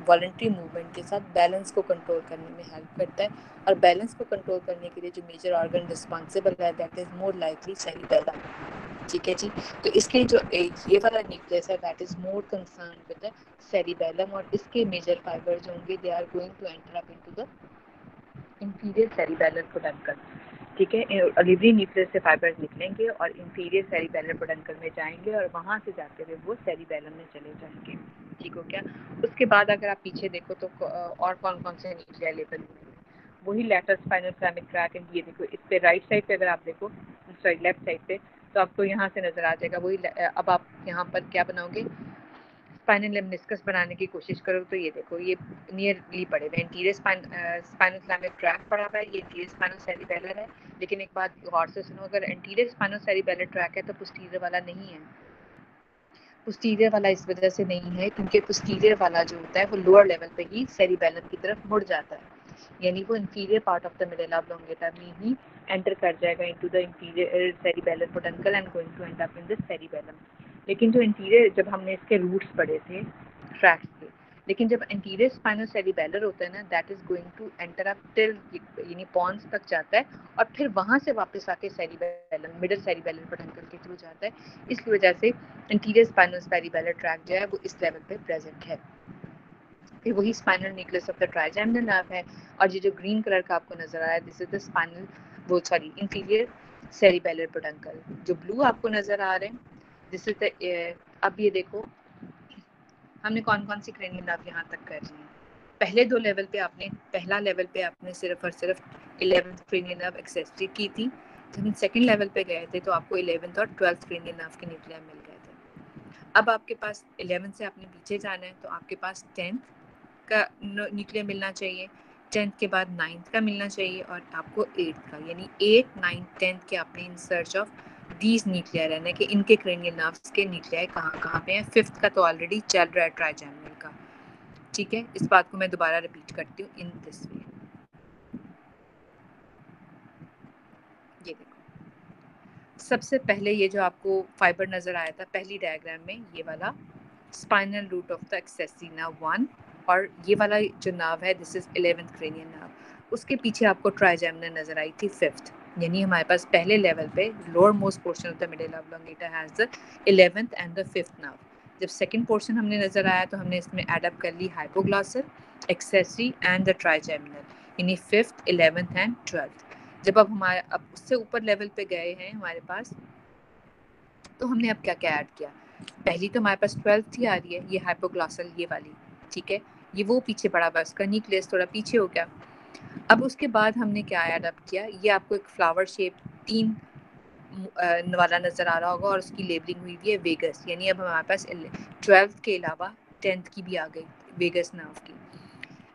वॉलंटरी मूवमेंट के साथ बैलेंस को कंट्रोल करने में हेल्प करता है। और बैलेंस को कंट्रोल करने के लिए जो मेजर ऑर्गन रिस्पॉन्सिबल है that is more likely cerebellum ठीक है जी? तो इसके जो ये वाला न्यूक्लियस है that is more concern with the cerebellum और इसके मेजर फाइबर जो होंगे they are going to enter up into the inferior cerebellar peduncle ठीक है? अलिवरी न्यूक्लियस से फाइबर्स निकलेंगे और इंफीरियर सेरिबेलर पोडेंकल में जाएँगे और वहाँ से जाते हुए वो सेरिबेलम में चले जाएँगे। ठीक हो क्या उसके बाद अगर आप पीछे देखो तो और कौन कौन से न्यूक्लिया लेवल वही lateral spinal thalamic tract and ये देखो, इस पे राइट साइड पे अगर आप देखो सॉरी लेफ़्ट साइड पे तो आपको यहाँ से नज़र आ जाएगा। वही अब आप यहाँ पर क्या बनाओगे? स्पाइनल लेमनिस्कस बनाने की कोशिश करो तो ये देखो, ये नियरली पड़े हुए anterior spine spinal thalamic tract पड़ा हुआ है, ये इंटीरियर स्पाइनल सेरिबेलर है। लेकिन एक बात गौर से सुनो, अगर इंटीरियर स्पाइनल सेरिबेलर ट्रैक है तो पोस्टीरियर वाला नहीं है। पोस्टीरियर वाला इस वजह से नहीं है, क्योंकि पोस्टीरियर वाला जो होता है, वो लोअर लेवल पे ही सेरिबेलर की तरफ़ मुड़ जाता है। यानी वो inferior part of the medulla oblongata में ही एंटर कर जाएगा into the inferior cerebellar peduncle and going to end up in the cerebellum लेकिन जो इंटीरियर जब हमने इसके रूट्स पढ़े थे ट्रैक्स के लेकिन जब इंटीरियर स्पाइनल सेरिबेलर होता है ना that is going to enter up till यानी पॉन्स तक जाता है, और फिर वहाँ से वापस आके सेरिबेलम मिडल सेरिबेलर पोटेंकल के थ्रू जाता है। इसकी वजह से इंटीरियर स्पाइनल सेरिबेलर ट्रैक जो है, वो इस लेवल पे प्रेजेंट है। फिर वही spinal nucleus of the trigeminal nerve है, और ये जो ग्रीन कलर का आपको नज़र आ रहा है दिस इज़ द स्पाइनल वो सॉरी इंटीरियर सेरिबेलर पोटेंकल जो ब्लू आपको नज़र आ रहे हैं। दिस इज़ अब ये देखो, हमने कौन कौन सी ट्रेनिंग नर्व यहाँ तक कर ली है? पहले दो लेवल पे आपने, पहला लेवल पे आपने सिर्फ़ और सिर्फ़ इलेवेंथ क्रेनियल नर्व एक्सेसरी की थी। जब हम सेकेंड लेवल पे गए थे तो आपको इलेवेंथ और ट्वेल्थ क्रेनियल नर्व के न्यूक्लियर मिल गए थे। अब आपके पास इलेवेंथ से आपने पीछे जाना है तो आपके पास टेंथ का न्यूक्लियर मिलना चाहिए टेंथ के बाद नाइन्थ का मिलना चाहिए और आपको एट्थ का, यानी एट नाइन्थ टेंथ के आपने in search of these nuclear है ना कि इनके क्रेनियल नर्व्स के न्यूक्लियर कहाँ कहाँ पे हैं? फिफ्थ का तो ऑलरेडी चल रहा है ट्राइजेमिनल का। ठीक है? इस बात को मैं दोबारा रिपीट करती हूँ इन दिस वे ये देखो। सबसे पहले ये जो आपको फाइबर नज़र आया था, पहली डायग्राम में ये वाला spinal root of the accessory nerve one और ये वाला जो नर्व है this is eleventh cranial nerve उसके पीछे आपको ट्राइजेमिनल नज़र आई थी फिफ्थ यानी हमारे पास पहले लेवल पे lowermost portion of the medulla oblongata has the 11th and the fifth nerve जब सेकंड पोर्शन हमने नज़र आया तो हमने इसमें एडअप कर ली hypoglossal accessory and the trigeminal यानी फिफ्थ इलेवेंथ एंड ट्वेल्थ जब अब हमारे, अब उससे ऊपर लेवल पे गए हैं हमारे पास तो हमने अब क्या क्या ऐड किया? पहली तो हमारे पास ट्वेल्थ ही आ रही है, ये हाइपोग्लॉसल ये वाली, ठीक है? ये वो पीछे पड़ा हुआ उसका न्यूक्लियस थोड़ा पीछे हो गया। अब उसके बाद हमने क्या अडप्ट किया? ये आपको एक फ्लावर शेप तीन वाला नज़र आ रहा होगा और उसकी लेबलिंग हुई हुई है वेगस यानी अब हमारे पास ट्वेल्थ के अलावा टेंथ की भी आ गई वेगस नर्व की.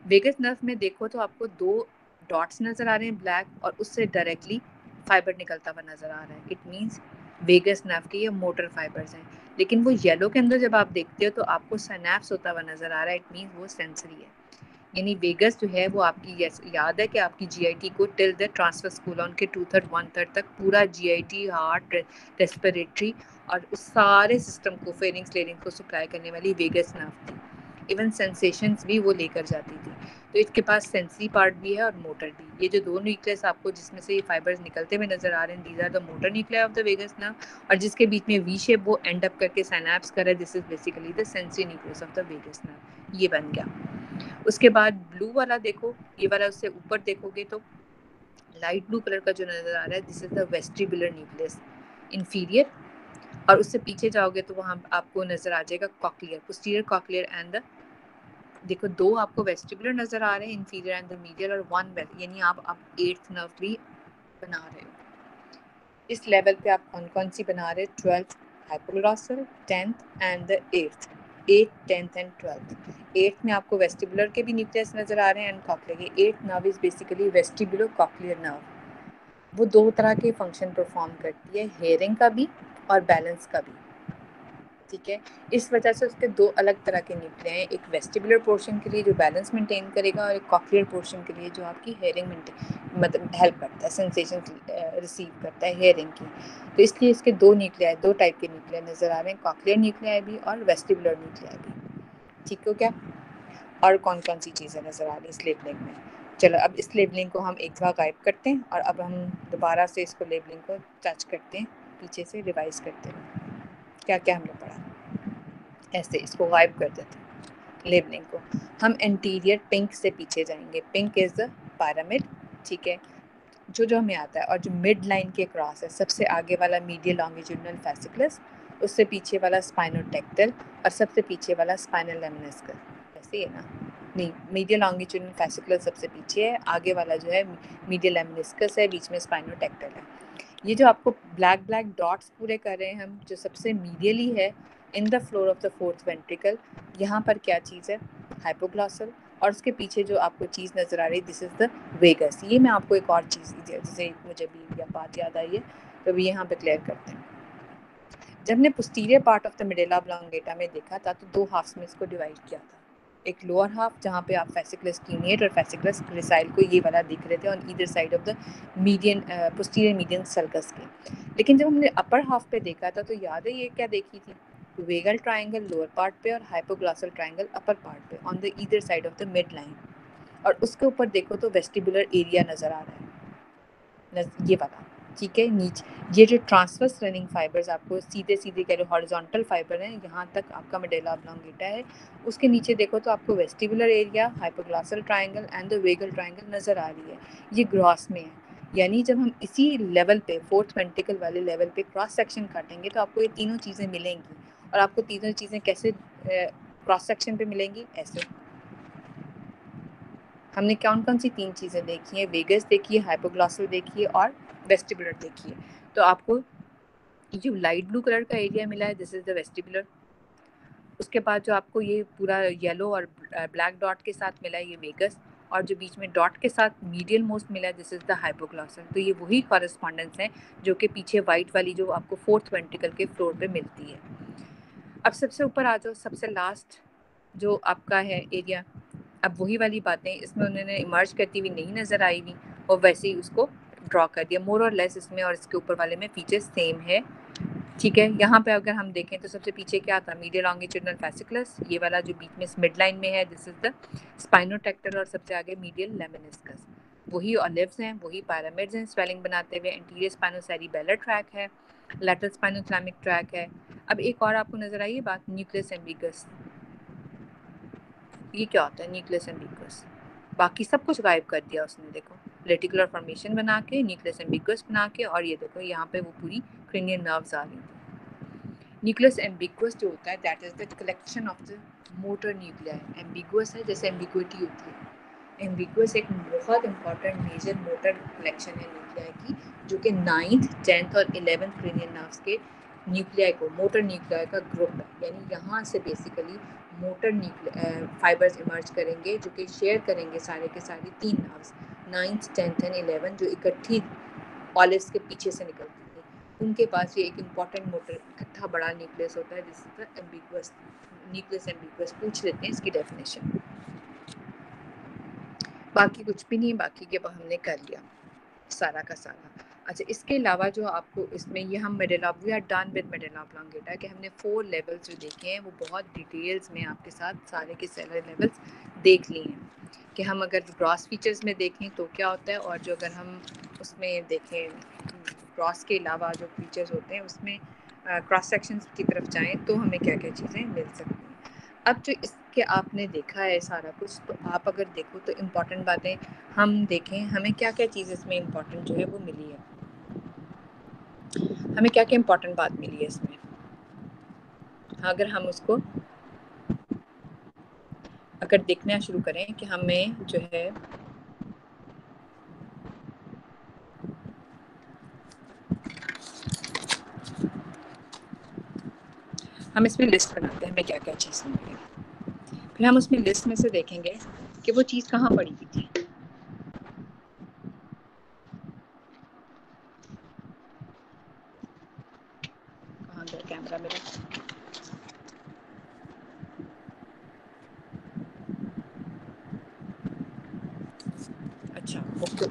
वेगस नर्व में देखो तो आपको दो डॉट्स नज़र आ रहे हैं ब्लैक और उससे डायरेक्टली फाइबर निकलता हुआ नज़र आ रहा है. इट मीन्स वेगस नर्व के ये मोटर फाइबर्स हैं. लेकिन वो येलो के अंदर जब आप देखते हो तो आपको सनैप्स होता हुआ नज़र आ रहा है. इट मीन्स वो सेंसरी है. यानी वेगस जो है वो आपकी याद है कि आपकी जीआईटी को टिल द ट्रांसफ़र स्कूल उनके टू थर्ड वन थर्ड तक पूरा जीआईटी हार्ट रेस्पिरेटरी और उस सारे सिस्टम को फेरिंग्स लेरिंग को सप्लाई करने वाली वेगस नर्व थी। इवन सेंसेशंस भी वो लेकर जाती थी। तो इसके पास सेंसरी पार्ट भी है और मोटर भी। ये जो दो न्यूक्लियस आपको जिसमें से ये फाइबर्स निकलते हुए नज़र आ रहे हैं these are the motor nuclear of the vagus nerve और जिसके बीच में वी शेप वो एंड अप करके साइनैप्स कर रहा है। This is basically the sensory nucleus of the vagus nerve ये बन गया। उसके बाद ब्लू वाला देखो, ये वाला उससे ऊपर देखोगे तो लाइट ब्लू कलर का जो नज़र आ रहा है this is the vestibular nucleus inferior और उससे पीछे जाओगे तो वहाँ आपको नज़र आ जाएगा cochlear posterior cochlear and the देखो, दो आपको वेस्टिबुलर नज़र आ रहे हैं इंफीरियर एंड मीडियल और वन यानी आप आप एट्थ नर्व भी बना रहे हो। इस लेवल पे आप कौन कौन सी बना रहे हो? Twelfth hypoglossal tenth and the eighth eight tenth and twelfth eighth में आपको वेस्टिबुलर के भी न्यूक्लियस नज़र आ रहे हैं एंड कॉकलियर के। Eight nerve is basically vestibular cochlear nerve वो दो तरह के फ़ंक्शन परफॉर्म करती है हेयरिंग का भी और बैलेंस का भी। ठीक है। इस वजह से उसके दो अलग तरह के निकले हैं, एक वेस्टिबुलर पोर्शन के लिए जो बैलेंस मेंटेन करेगा और एक कॉकलियर पोर्शन के लिए जो आपकी हेयरिंग मतलब हेल्प करता है सेंसेशन रिसीव करता है हेयरिंग की। तो इसलिए इसके दो न्यूक्लिया दो टाइप के न्यूक्लिया नज़र आ रहे हैं कॉकलियर न्यूक्लिया भी और वेस्टिबुलर न्यूक्लिया भी ठीक हो क्या और कौन कौन सी चीज़ें नज़र आ रही इस लेबलिंग में? चलो, अब इस लेबलिंग को हम एक बार गायब करते हैं और अब हम दोबारा से इसको लेबलिंग को टच करते हैं, पीछे से रिवाइज करते हैं। क्या क्या हमने पढ़ा। ऐसे इसको गायब कर देते हैं लेबलिंग को। हम इंटीरियर पिंक से पीछे जाएँगे। पिंक इज़ द पैरामिड ठीक है? जो जो हमें आता है और जो मिड लाइन के क्रॉस है, सबसे आगे वाला मीडियल लॉन्गिट्यूडनल फैसिकुलस उससे पीछे वाला स्पाइनोटेक्टल और सबसे पीछे वाला स्पाइनल लेमिनिस्कल ऐसे ही है ना? नहीं मीडियल लॉन्गिट्यूडनल फैसिकुलर सबसे पीछे है, आगे वाला जो है मीडियल लेमिनिस्कस है, बीच में स्पाइनोटेक्टल है। ये जो आपको ब्लैक ब्लैक डॉट्स पूरे कर रहे हैं हम, जो सबसे मीडियली है in the floor of the fourth ventricle यहाँ पर क्या चीज़ है? हाइपोग्लॉसल और उसके पीछे जो आपको चीज़ नज़र आ रही है दिस इज़ द वेगस ये मैं आपको एक और चीज़ जैसे मुझे भी या बात याद आई है तो भी यहाँ पे क्लियर करते हैं। जब हमने posterior part of the medulla oblongata में देखा था तो दो हाफ्स में इसको डिवाइड किया था। एक लोअर हाफ़ जहाँ पे आप फेसिकुलस कीनिएट और फेसिकुलस क्रिसाइल को ये वाला देख रहे थे on either side of the median posterior median sulcus के। लेकिन जब हमने अपर हाफ़ पे देखा था तो याद है ये क्या देखी थी? वेगल ट्राइंगल लोअर पार्ट पे और हाइपोग्लासल ट्राइंगल अपर पार्ट पे on the either side of the mid line और उसके ऊपर देखो तो वेस्टिबुलर एरिया नज़र आ रहा है। ये वाला। ठीक है, नीचे, ये जो ट्रांसवर्स रनिंग फाइबर्स आपको सीधे सीधे कह लो हॉरिजॉन्टल फाइबर हैं, यहाँ तक आपका मेडेला ऑब्लोंगेटा है, उसके नीचे देखो तो आपको vestibular area hypoglossal triangle and the vagal triangle नज़र आ रही है, ये ग्रॉस में है, यानी जब हम इसी लेवल पे फोर्थ वेंटिकल वाले लेवल पे क्रॉस सेक्शन काटेंगे तो आपको ये तीनों चीज़ें मिलेंगी, और आपको तीनों चीज़ें कैसे क्रॉस सेक्शन पे मिलेंगी, ऐसे। हमने कौन कौन सी तीन चीज़ें देखी हैं वेगस देखी है हाइपोग्लॉसल देखी है और वेस्टिबुलर देखिए। तो आपको जो लाइट ब्लू कलर का एरिया मिला है दिस इज़ द वेस्टिबुलर उसके बाद जो आपको ये पूरा येलो और ब्लैक डॉट के साथ मिला है ये वेगस और जो बीच में डॉट के साथ मीडियल मोस्ट मिला है दिस इज़ द हाइपोग्लॉसल तो ये वही कॉरेस्पॉन्डेंस है जो कि पीछे वाइट वाली जो आपको फोर्थ वेंटिकल के फ्लोर पे मिलती है। अब सबसे ऊपर आ जाओ, सबसे लास्ट जो आपका है एरिया अब वही वाली बातें, इसमें उन्होंने इमर्ज करती हुई नहीं नज़र आई हुई, और वैसे ही उसको ड्रॉ कर दिया। मोर और लेस इसमें और इसके ऊपर वाले में फीचर्स सेम है। ठीक है? यहाँ पे अगर हम देखें तो सबसे पीछे क्या था? मीडियल लॉन्गिट्यूडनल फैसिकुलस ये वाला जो बीच में मिड लाइन में है दिस इज़ द स्पाइनोटेक्टर और सबसे आगे मीडियल लेमिनिस्कस वही ऑलिव्स हैं, वही पैरामिड्स हैं स्वेलिंग बनाते हुए। इंटीरियर स्पाइनोसैरी बेलर ट्रैक है लेटर स्पाइनोथ्लैमिक ट्रैक है। अब एक और आपको नज़र आई बात न्यूक्लियस एम्बिगस ये क्या होता है? न्यूक्लियस एम्बिगस बाकी सब कुछ गायब कर दिया उसने, देखो। रेटिकुलर फॉर्मेशन बना के न्यूक्लियस एम्बिगस बना के और ये देखो यहाँ पे वो पूरी क्रेनियन नर्व्स आ रही न्यूक्लियस एम्बिगस जो होता है that is the collection of the motor nuclear ambiguus है जैसे एम्बिगुइटी होती है। एम्बिगुअस एक बहुत इंपॉर्टेंट मेजर मोटर कलेक्शन है न्यूक्लियाई की, जो कि नाइन्थ टेंथ और इलेवेंथ क्रेनियन नर्व्स के न्यूक्लियाई को मोटर न्यूक्लियाई का ग्रुप है। यानी यहाँ से बेसिकली मोटर फाइबर्स इमर्ज करेंगे, जो कि शेयर करेंगे सारे के सारे तीन nerves ninth tenth and eleven जो इकट्ठी ऑलिव्स के पीछे से निकलती है उनके पास ये एक इंपॉर्टेंट मोटर इकट्ठा बड़ा न्यूक्लियस होता है जिसका एम्बिगस न्यूक्लियस एम्बिगस पूछ लेते हैं इसकी डेफिनेशन बाकी कुछ भी नहीं, बाकी के हमने कर लिया, सारा का सारा। अच्छा इसके अलावा जो आपको इसमें ये हम middle of we are done with middle of oblongata कि हमने फोर लेवल्स जो देखे हैं, वो बहुत डिटेल्स में आपके साथ सारे के सेलर लेवल्स देख लिए हैं। कि हम अगर ग्रॉस फीचर्स में देखें तो क्या होता है और जो अगर हम उसमें देखें ग्रॉस के अलावा जो फीचर्स होते हैं, उसमें क्रॉस सेक्शन की तरफ़ जाएँ तो हमें क्या क्या चीज़ें मिल सकती हैं। अब जो इसके आपने देखा है सारा कुछ तो आप अगर देखो तो इंपॉर्टेंट बातें हम देखें, हमें क्या क्या चीज़ इसमें इंपॉर्टेंट जो है वो मिली है। हमें क्या क्या इम्पोर्टेंट बात मिली है इसमें? अगर हम उसको अगर देखना शुरू करें कि हमें जो है हम इसमें लिस्ट बनाते हैं, हमें क्या क्या चीज़ मिली फिर हम उसमें लिस्ट में से देखेंगे कि वो चीज़ कहाँ पड़ी हुई थी। कैमरा मेरा अच्छा ओके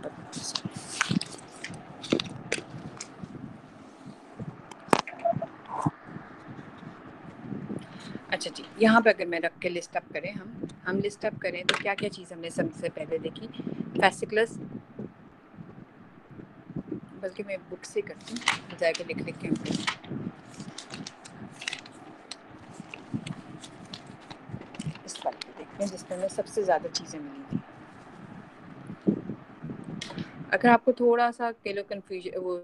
अच्छा जी, यहाँ पे अगर मैं रख के लिस्ट अप करें हम हम लिस्ट अप करें तो क्या क्या चीज़ हमने सबसे पहले देखी? फैसिकलस बल्कि मैं बुक से करती हूँ, जाके लिख लिख के हैं जिसमें हमें सबसे ज़्यादा चीज़ें मिली थी। अगर आपको थोड़ा सा केलो कन्फ्यूज़न वो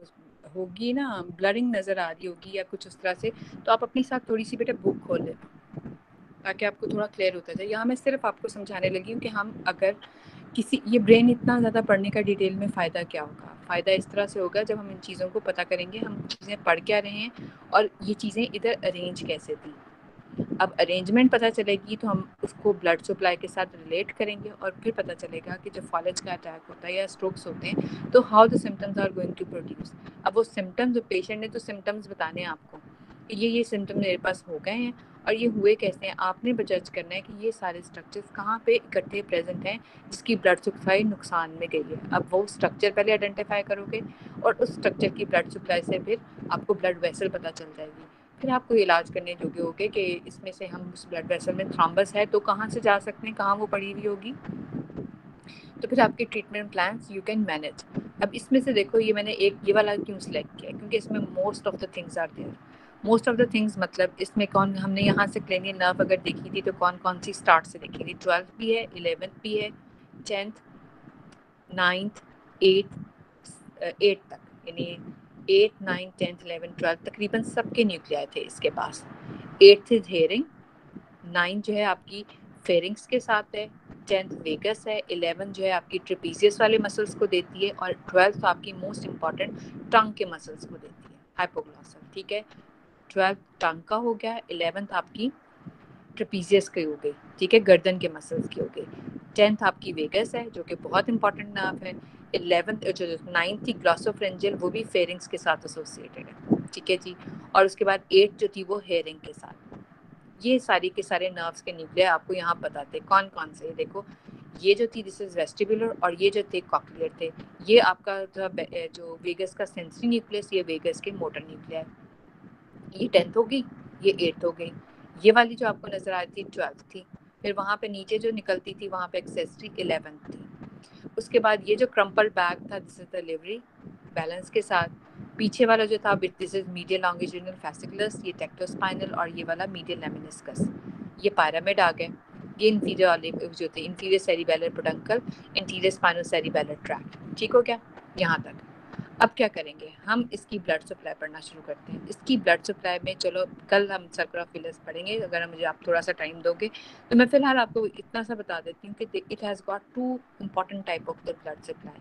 होगी ना ब्लरिंग नज़र आ रही होगी या कुछ उस तरह से तो आप अपनी साथ थोड़ी सी बेटा बुक खोल लें, ताकि आपको थोड़ा क्लियर होता जाए। यहाँ मैं सिर्फ़ आपको समझाने लगी हूँ कि हम अगर किसी, ये ब्रेन इतना ज़्यादा पढ़ने का डिटेल में फ़ायदा क्या होगा? फ़ायदा इस तरह से होगा, जब हम इन चीज़ों को पता करेंगे, हम चीज़ें पढ़ क्या रहे हैं और ये चीज़ें इधर अरेंज कैसे थी। अब अरेंजमेंट पता चलेगी तो हम उसको ब्लड सप्लाई के साथ रिलेट करेंगे और फिर पता चलेगा कि जब फॉलेज का अटैक होता है या स्ट्रोक्स होते हैं तो how the symptoms are going to produce अब वो सिम्टम्स जो पेशेंट ने तो सिम्टम्स बताने हैं आपको कि ये ये सिम्टम मेरे पास हो गए हैं और ये हुए कैसे हैं, आपने जज करना है कि ये सारे स्ट्रक्चर्स कहाँ पे इकट्ठे प्रेजेंट हैं, जिसकी ब्लड सप्लाई नुकसान में गई है। अब वो स्ट्रक्चर पहले आइडेंटिफाई करोगे और उस स्ट्रक्चर की ब्लड सप्लाई से फिर आपको ब्लड वेसल पता चल जाएगी। फिर आपको इलाज करने जोगे होगे कि इसमें से हम उस ब्लड वेसल में थ्रॉम्बस है तो कहाँ से जा सकते हैं, कहाँ वो पड़ी हुई होगी? तो फिर आपके treatment plan you can manage अब इसमें से देखो, ये मैंने एक, ये वाला क्यों सिलेक्ट किया? क्योंकि इसमें most of the things are there most of the things मतलब इसमें कौन, हमने यहाँ से क्लेनियन नर्व अगर देखी थी तो कौन कौन सी स्टार्ट से देखी थी? ट्वेल्थ भी है इलेवेंथ भी है टेंथ नाइन्थ एट्थ एट तक, यानी eight, nine, tenth, eleven, twelfth तकरीबन सबके न्यूक्लियर थे इसके पास। एट्थ इज़ हेयरिंग, नाइन जो है आपकी फेरिंग्स के साथ है, टेंथ वेगस है, इलेवन जो है आपकी ट्रिपीजियस वाले मसल्स को देती है और ट्वेल्थ आपकी मोस्ट इंपॉर्टेंट टंग के मसल्स को देती है हाइपोग्लॉसल ठीक है? ट्वेल्थ टंग का हो गया, इलेवेंथ आपकी ट्रिपीजियस की हो गई, ठीक है? गर्दन के मसल्स की हो गई। टेंथ आपकी वेगस है, जो कि बहुत इंपॉर्टेंट नर्व है इलेवेंथ जो नाइन्थ थी ग्लॉसोफ्रेंजियल वो भी फेरिंग्स के साथ एसोसिएटेड है। ठीक है जी? और उसके बाद एट जो थी, वो हेयरिंग के साथ। ये सारी के सारे नर्व्स के न्यूक्लियर आपको यहाँ बताते कौन कौन से? देखो, ये जो थी दिस इज़ वेस्टिबुलर और ये जो थे कॉक्लियर थे। ये आपका जो वेगस का सेंसरी न्यूक्लियस ये वेगस के मोटर न्यूक्लियर ये टेंथ हो गई, ये एट्थ हो गई। ये वाली जो आपको नज़र आ रही थी ट्वेल्थ थी। फिर वहाँ पे नीचे जो निकलती थी, वहाँ पे एक्सेसरी इलेवेंथ थी। उसके बाद ये जो क्रम्पल बैग था this is the olivary balance के साथ। पीछे वाला जो था this is medial longitudinal fasciculus ये टेक्टोस्पाइनल और ये वाला मीडियल लेमिनिस्कस ये पैरामिड आ गए ये इंटीरियर वाले जो थे anterior cerebellar peduncle anterior spinal cerebellar tract ठीक हो गया? यहाँ तक। अब क्या करेंगे? हम इसकी ब्लड सप्लाई पढ़ना शुरू करते हैं। इसकी ब्लड सप्लाई में चलो, कल हम सर्कुलर फिलर्स पढ़ेंगे, अगर मुझे आप थोड़ा सा टाइम दोगे तो मैं फ़िलहाल आपको इतना सा बता देती हूँ कि it has got two important type of the blood supply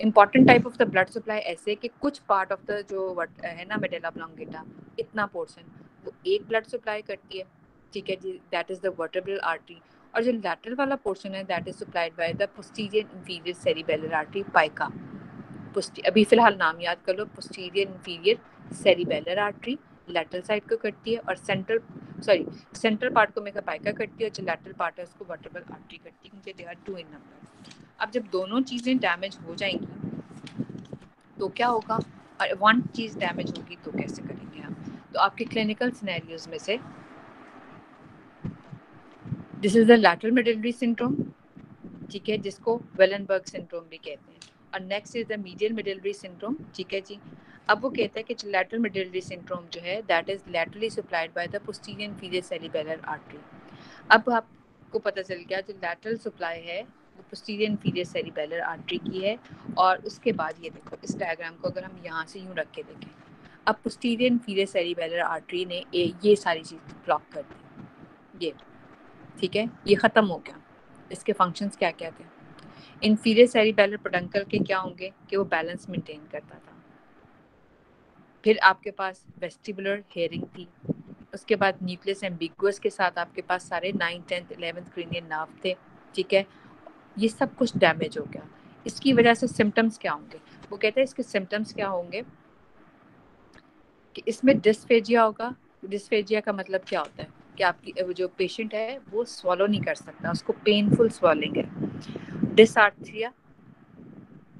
important type of the blood supply ऐसे कि कुछ पार्ट ऑफ़ द जो है ना मेडेला ब्लॉन्गेटा इतना पोर्शन वो एक ब्लड सप्लाई करती है। ठीक है जी? That is the vertebral artery और जो लैटरल वाला पोर्शन है that is supplied by the posterior inferior cerebellar artery PICA अभी फ़िलहाल नाम याद कर लो posterior inferior cerebellar artery lateral side को करती है और सेंट्रल सॉरी सेंट्रल पार्ट को मेगा पाइका करती है और जो लेटरल पार्ट है उसको वर्टेबल आर्टरी करती है। क्योंकि they are two in number अब जब दोनों चीज़ें डैमेज हो जाएँगी तो क्या होगा? और वन चीज़ डैमेज होगी तो कैसे करेंगे आप? तो आपके क्लिनिकल सिनेरियोज में से this is the lateral medullary syndrome ठीक है, जिसको वेलनबर्ग सिंड्रोम भी कहते हैं। और next is the medial medullary syndrome ठीक है जी? अब वो कहता है कि लैटरल मिडिलरी सिंड्रोम जो है that is laterally supplied by the posterior inferior cerebellar artery अब आपको पता चल गया जो लैटरल सप्लाई है, वो पोस्टीरियर फीरियर सेरिबेलर आर्टरी की है, और उसके बाद ये देखो, इस डायग्राम को अगर हम यहाँ से यूँ रख के देखें, अब पोस्टीरियर फीरियर सेरिबेलर आर्टरी ने ये सारी चीज़ ब्लॉक कर दी। ये, ठीक है? ये ख़त्म हो गया। इसके फ़ंक्शंस क्या क्या थे? इन्फीरियर सेरिबेलर पोडंकल के क्या होंगे? कि वो बैलेंस मेंटेन करता था। फिर आपके पास वेस्टिबुलर हेयरिंग थी। उसके बाद न्यूक्लियस एम्बिगुअस के साथ आपके पास सारे nine tenth eleventh cranial nerve थे। ठीक है? ये सब कुछ डैमेज हो गया। इसकी वजह से सिम्टम्स क्या होंगे? वो कहते हैं इसके सिम्टम्स क्या होंगे? कि इसमें डिस्फेजिया होगा। डिस्फेजिया का मतलब क्या होता है? कि आपकी जो पेशेंट है, वो स्वॉलो नहीं कर सकता। उसको पेनफुल स्वॉलिंग है। डिसआर्थ्रिया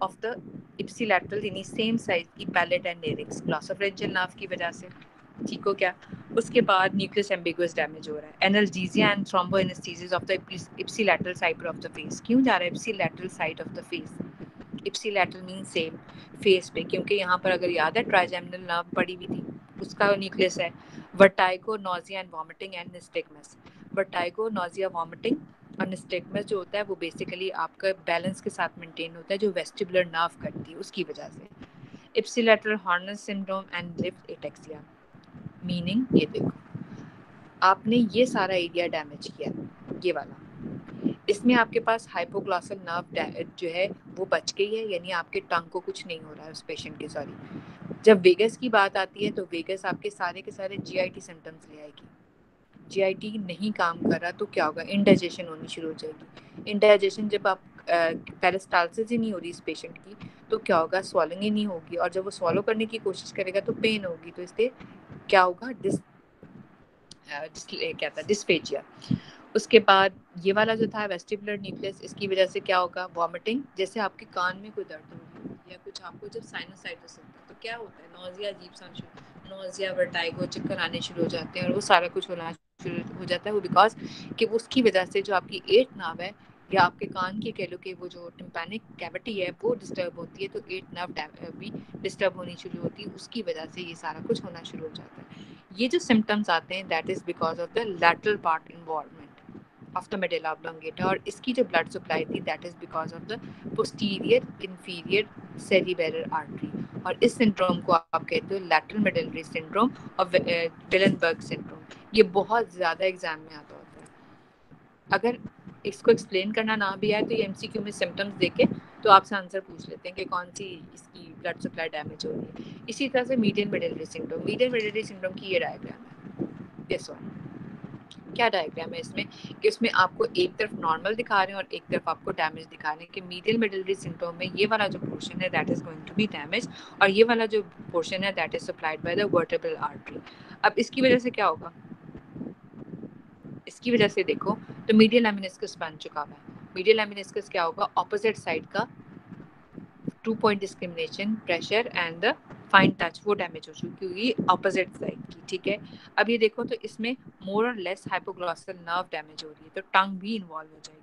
ऑफ़ द इप्सिलैटरल यानी सेम साइज़ की palate and pharynx glossopharyngeal nerve की वजह से ठीक हो क्या उसके बाद न्यूक्लियस एम्बिगुअस डैमेज हो रहा है। Analgesia and thermoanaesthesia of the ipsilateral side of the face क्यों जा रहा है ipsilateral side of the face ipsilateral mean same face पे। क्योंकि यहाँ पर अगर याद है ट्राइजेमिनल नर्व पड़ी हुई थी। उसका न्यूक्लियस है। Vertigo nausea and vomiting and nystagmus vertigo nausea vomiting और निस्टिगमस जो होता है, वो बेसिकली आपका बैलेंस के साथ मेंटेन होता है, जो वेस्टिबुलर नर्व करती है, उसकी वजह से। Ipsilateral Horner's syndrome and left ataxia meaning ये देखो, आपने ये सारा एरिया डैमेज किया, ये वाला। इसमें आपके पास हाइपोग्लॉसल नर्व जो है, वो बच गई है, यानी आपके टंग को कुछ नहीं हो रहा है उस पेशेंट के सॉरी जब वेगस की बात आती है तो वेगस आपके सारे के सारे जीआईटी सिम्टम्स ले आएगी। जीआईटी नहीं काम कर रहा तो क्या होगा? इंडाइजेशन होनी शुरू हो जाएगी। इंडाइजेशन जब आप पेरिस्टालसिस ही नहीं हो रही इस पेशेंट की तो क्या होगा? स्वॉलिंग ही नहीं होगी और जब वो स्वॉलो करने की कोशिश करेगा तो पेन होगी। तो इससे क्या होगा? डिस क्या था? डिस्पेजिया उसके बाद ये वाला जो था वेस्टिबुलर न्यूक्लियस इसकी वजह से क्या होगा? वॉमिटिंग जैसे आपके कान में कोई दर्द होगी या कुछ आपको जब साइनोसाइटिस होता है तो क्या होता है? नोजिया अजीब सा नोजिया वर्टाइगो चक्कर आने शुरू हो जाते हैं और वो सारा कुछ होना शुरू हो जाता है वो बिकॉज़ कि उसकी वजह से जो आपकी एट नाव है या आपके कान की कह लो कि वो जो टिम्पैनिक कैविटी है वो डिस्टर्ब होती है तो एट नर्व भी डिस्टर्ब होनी शुरू होती है, उसकी वजह से ये सारा कुछ होना शुरू हो जाता है। ये जो सिम्टम्स आते हैं that is because of the lateral part involvement of the medulla oblongata और इसकी जो blood supply थी that is because of the posterior inferior cerebellar artery. और इस syndrome को आप कहते हो lateral medullary syndrome और Willenberg syndrome. ये बहुत ज़्यादा एग्ज़ाम में आता होता है अगर इसको एक्सप्लेन करना ना भी आए तो ये एमसीक्यू में सिम्टम्स देके तो आपसे आंसर पूछ लेते हैं कि कौन सी इसकी ब्लड सप्लाई डैमेज हो रही है इसी तरह से median medullary syndrome median medullary syndrome की ये डायग्राम है यस वन क्या डायग्राम है इसमें? कि उसमें आपको एक तरफ़ नॉर्मल दिखा रहे हैं और एक तरफ़ आपको डैमेज दिखा रहे हैं कि मीडियल मिडलरी सिम्टोम में ये वाला जो पोर्शन है that is going to be damage और ये वाला जो पोर्शन है that is supplied by the vertebral artery अब इसकी वजह से क्या होगा? इसकी वजह से देखो तो मीडियल एमिनिस्कस बन चुका हुआ है। मीडियल एमिनिस्कस क्या होगा? ऑपोजिट साइड का two point discrimination pressure and the fine touch, वो डैमेज हो चुकी हुई अपोजिट साइड की, ठीक है? अब ये देखो तो इसमें मोर और लेस हाइपोग्लॉसल नर्व डैमेज हो रही है तो टंग भी इन्वॉल्व हो जाएगी।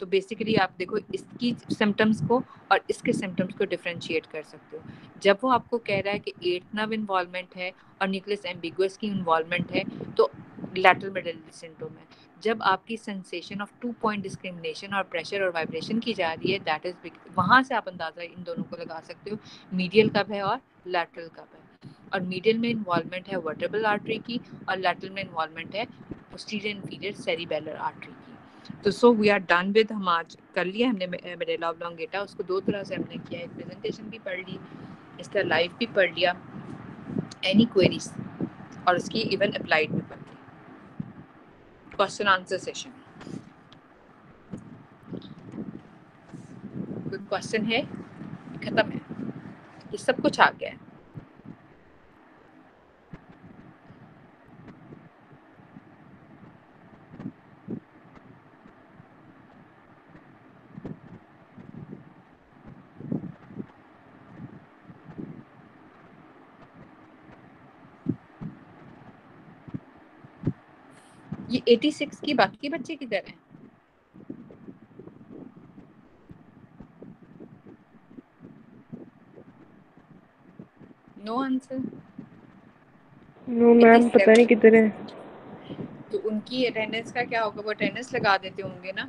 तो बेसिकली आप देखो इसकी सिम्टम्स को और इसके सिम्टम्स को डिफ्रेंशिएट कर सकते हो। जब वो आपको कह रहा है कि एट नर्व इन्वॉल्वमेंट है और न्यूक्लियस एम्बिगुअस की इन्वॉल्वमेंट है तो लैटरल मिडल सिंड्रोम है। जब आपकी sensation of two point discrimination और प्रेशर और वाइब्रेशन की जा रही है दैट इज़ वहाँ से आप अंदाज़ा इन दोनों को लगा सकते हो। मीडियल कब है और लैटरल कब है? और मीडियल में इन्वॉल्वमेंट है वर्टेबल आर्टरी की और लैटरल में इन्वॉल्वमेंट है पोस्टीरियर इन्फीरियर सेरिबेलर आर्टरी की। तो so we are done with हम आज कर लिया हमने मेडेला ऑब्लोंगेटा उसको दो तरह से हमने किया एक प्रेजेंटेशन भी पढ़ ली, इसका लाइव भी पढ़ लिया एनी क्वेरीज और उसकी इवन अप्लाइड भी पढ़ क्वेश्चन आंसर सेशन कोई क्वेश्चन है खत्म है। ये सब कुछ आ गया है। ये 86 की बाकी बच्चे किधर हैं। नो आंसर नो मैम पता नहीं किधर है। तो उनकी अटेंडेंस का क्या होगा? वो अटेंडेंस लगा देते होंगे ना?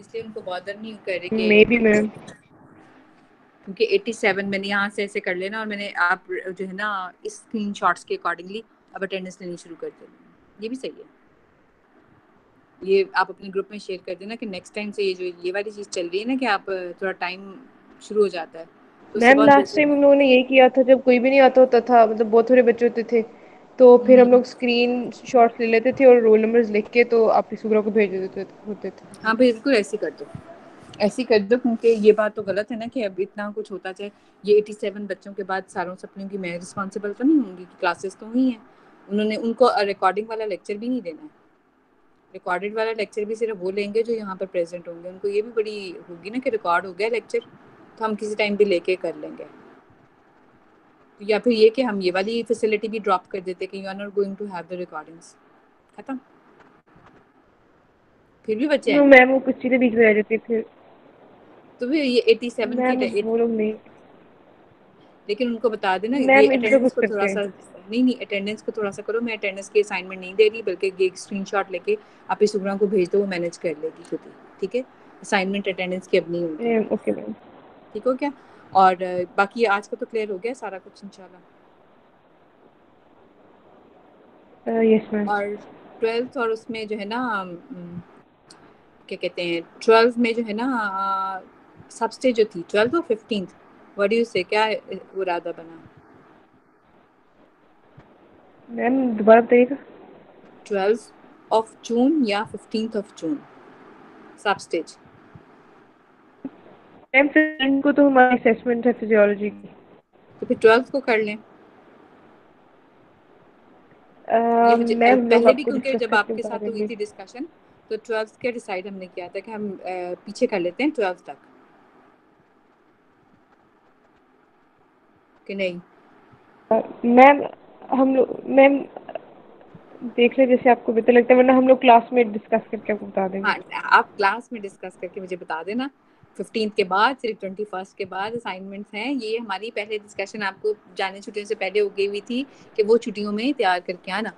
इसलिए उनको बॉदर नहीं कर रहे मे बी मैम क्योंकि 87 मैंने यहाँ से ऐसे कर लेना और मैंने आप जो है ना इस स्क्रीनशॉट्स के अकॉर्डिंगली अब अटेंडेंस लेनी शुरू कर देना ये भी सही है। ये आप अपने ग्रुप में शेयर कर देना कि नेक्स्ट टाइम से ये जो ये वाली चीज़ चल रही है ना कि आप थोड़ा टाइम शुरू हो जाता है। मैम लास्ट टाइम उन्होंने ये किया था जब कोई भी नहीं आता होता था मतलब बहुत थोड़े बच्चे होते थे तो फिर हम हम्म। लोग स्क्रीन शॉट्स ले लेते थे और रोल नंबर्स लिख के तो आप सुग्रा को भेज देते होते थे। हाँ बिल्कुल ऐसे कर दो। ऐसे कर दो क्योंकि ये बात तो गलत है ना कि अब इतना कुछ होता चाहे ये 87 बच्चों के बाद सारों सपनों की मैं रिस्पॉन्सिबल तो नहीं होंगी क्लासेस तो हुई हैं। उन्होंने उनको रिकॉर्डिंग वाला लेक्चर भी नहीं देना है। रिकॉर्डेड वाला लेक्चर भी सिर्फ़ वो लेंगे जो यहाँ पर प्रेजेंट होंगे। उनको ये भी बड़ी होगी ना कि रिकॉर्ड हो गया लेक्चर तो हम किसी टाइम भी लेके कर लेंगे। तो या फिर ये कि हम ये वाली फैसिलिटी भी ड्रॉप कर देते कि you are not going to have the recordings खत्म। फिर भी बच्चे हैं। मैम वो कुछ चीज़ें बीच में रह जाती फिर। तो फिर ये 87 मैम की वो लोग नहीं। लेकिन उनको बता देना ये अटेंडेंस को थोड़ा सा नहीं नहीं अटेंडेंस को थोड़ा सा करो। मैं अटेंडेंस की असाइनमेंट नहीं दे रही बल्कि ये स्क्रीनशॉट लेके आप इस को भेज दो वो मैनेज कर लेगी खुद ही ठीक है? असाइनमेंट अटेंडेंस की अब नहीं होगी ओके मैम ठीक हो क्या और बाकी आज का तो क्लियर हो गया सारा कुछ इंशाल्लाह। यस मैम और ट्वेल्थ और उसमें जो है ना क्या कहते हैं ट्वेल्थ में जो है ना सबस्टे जो थी ट्वेल्थ और फिफ्टींथ व्हाट डू यू से क्या इरादा बना? मैम दोबारा बताइएगा। ट्वेल्थ ऑफ़ जून या फिफ्टींथ ऑफ़ जून? सब स्टेज मैम फिर को तो हमारी असेसमेंट है फिजियोलॉजी की। तो फिर ट्वेल्थ को कर लें। मैम पहले भी क्योंकि जब आपके साथ हुई थी डिस्कशन तो ट्वेल्थ के डिसाइड हमने किया था कि हम पीछे कर लेते हैं ट्वेल्थ तक। कि नहीं? मैम हम लोग, मैम, देख ले जैसे आपको बेहतर लगता है, वरना हम लोग क्लास में डिस्कस करके आपको बता देंगे। हाँ आप क्लास में डिस्कस करके मुझे बता देना। फिफ्टीन के बाद सिर्फ़ ट्वेंटी फ़र्स्ट के बाद असाइनमेंट्स हैं। ये हमारी पहले डिस्कशन आपको जाने छुट्टियों से पहले हो गई हुई थी कि वो छुट्टियों में तैयार करके आना,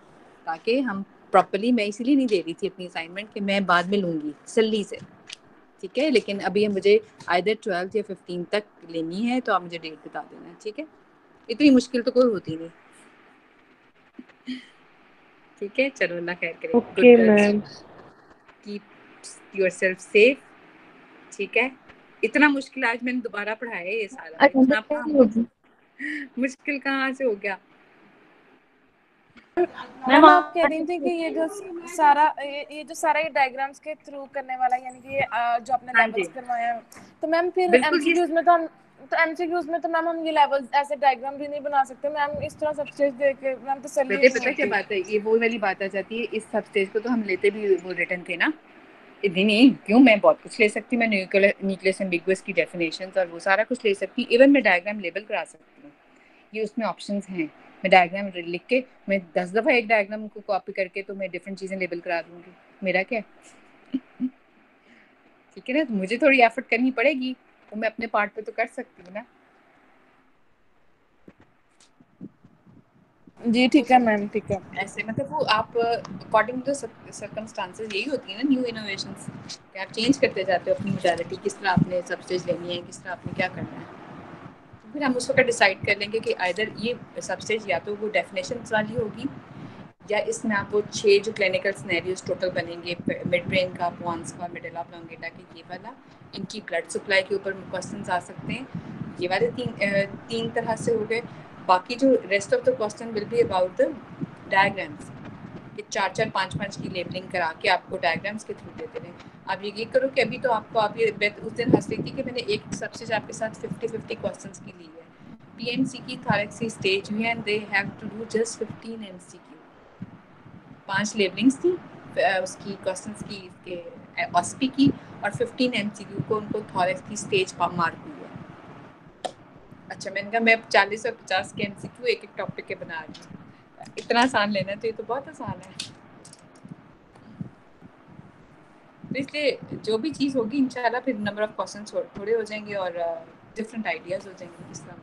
ताकि हम प्रॉपरली मैं इसीलिए नहीं दे रही थी अपनी असाइनमेंट कि मैं बाद में लूँगी तसल्ली से। ठीक है? लेकिन अभी मुझे आइधर ट्वेल्थ या फिफ्टीन तक लेनी है तो आप मुझे डेट बता देना, ठीक है? इतनी मुश्किल तो कोई होती नहीं। ठीक है चलो अल्लाह खैर करे। Okay ma'am keep yourself safe ठीक है? इतना मुश्किल आज मैंने दोबारा पढ़ाया ये सारा। अच्छा, इतना मुश्किल कहाँ से हो गया? मैम आप कह रही थी कि ये जो सारा ये, ये जो सारा ये डायग्राम्स के थ्रू करने वाला यानी कि ये जो आपने लेवल्स हैं तो मैम फिर एमसीक्यूज में तो हम तो एमसीक्यूज में तो मैम हम ये लेवल्स ऐसे डायग्राम भी नहीं बना सकते। मैम इस तरह सब स्टेज देख के मैम तो बेटे पता क्या बात है? ये वो वाली बात आ जाती है इस सब स्टेज को तो हम लेते भी वो रिटर्न थे ना। इतनी नहीं क्यों? मैं बहुत कुछ ले सकती मैं न्यूक्लियस एम्बिगुअस की डेफिनेशंस और वो सारा कुछ ले सकती इवन मैं डायग्राम लेबल करा सकती हूँ। ये उसमें ऑप्शंस हैं। मैं डायग्राम लिख के मैं दस दफ़ा एक डायग्राम को कॉपी करके तो मैं डिफरेंट चीज़ें लेबल करा दूँगी। मेरा क्या? *laughs* ठीक है ना? तो मुझे थोड़ी एफर्ट करनी पड़ेगी। वो मैं अपने पार्ट पे तो कर सकती हूँ ना। जी, ठीक है मैम, ठीक है। ऐसे मतलब वो आप अकॉर्डिंग टू सर्कमस्टांसेस यही होती है ना न्यू इनोवेशंस कि आप चेंज करते जाते हो अपनी मोडालिटी किस तरह आपने सब स्टेज लेनी है, किस तरह आपने क्या करना है। तो फिर हम उस वक्त डिसाइड कर लेंगे कि आइधर ये सब स्टेज या तो वो डेफिनेशन वाली होगी या इसमें आप वो छः जो क्लिनिकल स्नैरियोज टोटल बनेंगे मिड ब्रेन का पॉन्स का मिडिल ऑफ़ लॉन्गेटा के, ये वाला, इनकी ब्लड सप्लाई के ऊपर क्वेश्चन आ सकते हैं। ये वाले तीन तीन तरह से हो गए। बाकी जो rest of the question will be about the diagrams कि चार चार, पाँच पाँच की लेबलिंग करा के आपको डायग्राम्स के थ्रू देते रहे। आप ये करो कि अभी तो आपको, आप ये उस दिन हंस रही थी कि मैंने एक सबसे आपके साथ फिफ्टी फिफ्टी क्वेश्चन की ली है। पी की थारेक्सी स्टेज हुई and they have to do just fifteen M Q पाँच लेबलिंग्स थी उसकी क्वेश्चन की, इसके ऑस्पी की और फिफ्टीन एम सी क्यू को उनको थॉरेक्स की स्टेज पर मार्क हुई अच्छा मैंने कहा मैं चालीस और पचास के एम सी क्यू एक एक टॉपिक के बना रही हूँ। इतना आसान लेना तो ये तो बहुत आसान है। तो इसलिए जो भी चीज़ होगी, इंशाल्लाह फिर नंबर ऑफ़ क्वेश्चन थोड़े हो जाएँगे और डिफरेंट आइडियाज़ हो जाएँगे किस तरह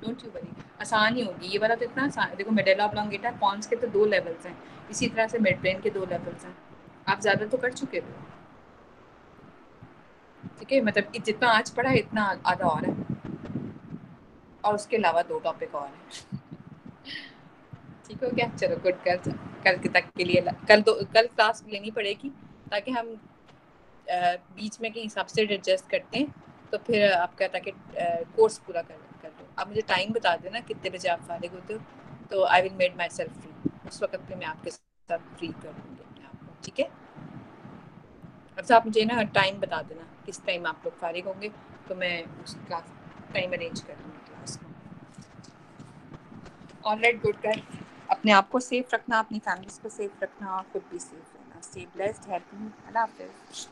डोंट यू वरी आसान ही होगी। ये वाला तो इतना आसान देखो मेडेला ऑब्लोंगेटा पॉन्स के तो दो लेवल्स हैं। इसी तरह से मेड ब्रेन के दो लेवल्स हैं। आप ज़्यादा तो कर चुके हो। ठीक है? मतलब जितना आज पढ़ा है इतना आधा और है। और उसके अलावा दो टॉपिक और हैं। ठीक हो गया? चलो गुड कल कल के तक के लिए कल दो कल क्लास लेनी पड़ेगी, ताकि हम बीच में कहीं सबसे एडजस्ट करते हैं तो फिर आपका ताकि कोर्स पूरा कर आप मुझे टाइम बता देना कितने बजे आप फारिग होते हो। तो I will made my self free उस वक्त पे मैं आपके साथ फ्री कर दूँगी अपने आप को, ठीक है? अच्छा आप मुझे ना टाइम बता देना किस टाइम आप लोग फारिग होंगे। तो मैं उस क्लास टाइम अरेंज कर दूँगी क्लास को। ऑल राइट गुड कर अपने आप को सेफ़ रखना, अपनी फैमिलीज़ को सेफ़ रखना और खुद भी सेफ़ रहना। स्टे ब्लेस्ड हैप्पी अल्लाह हाफिज़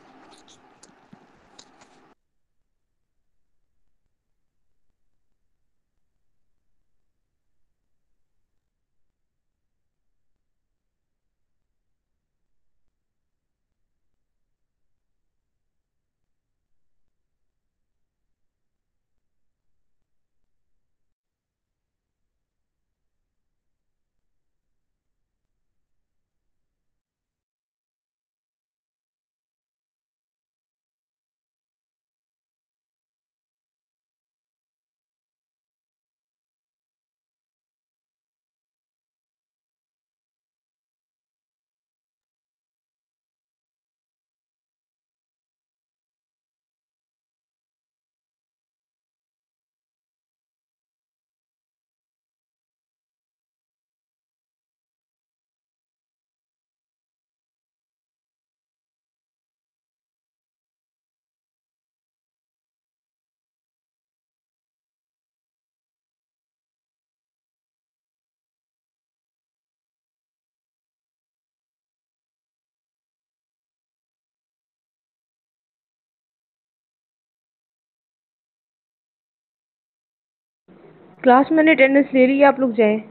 क्लास मैंने अटेंडेंस ले ली है आप लोग जाएँ।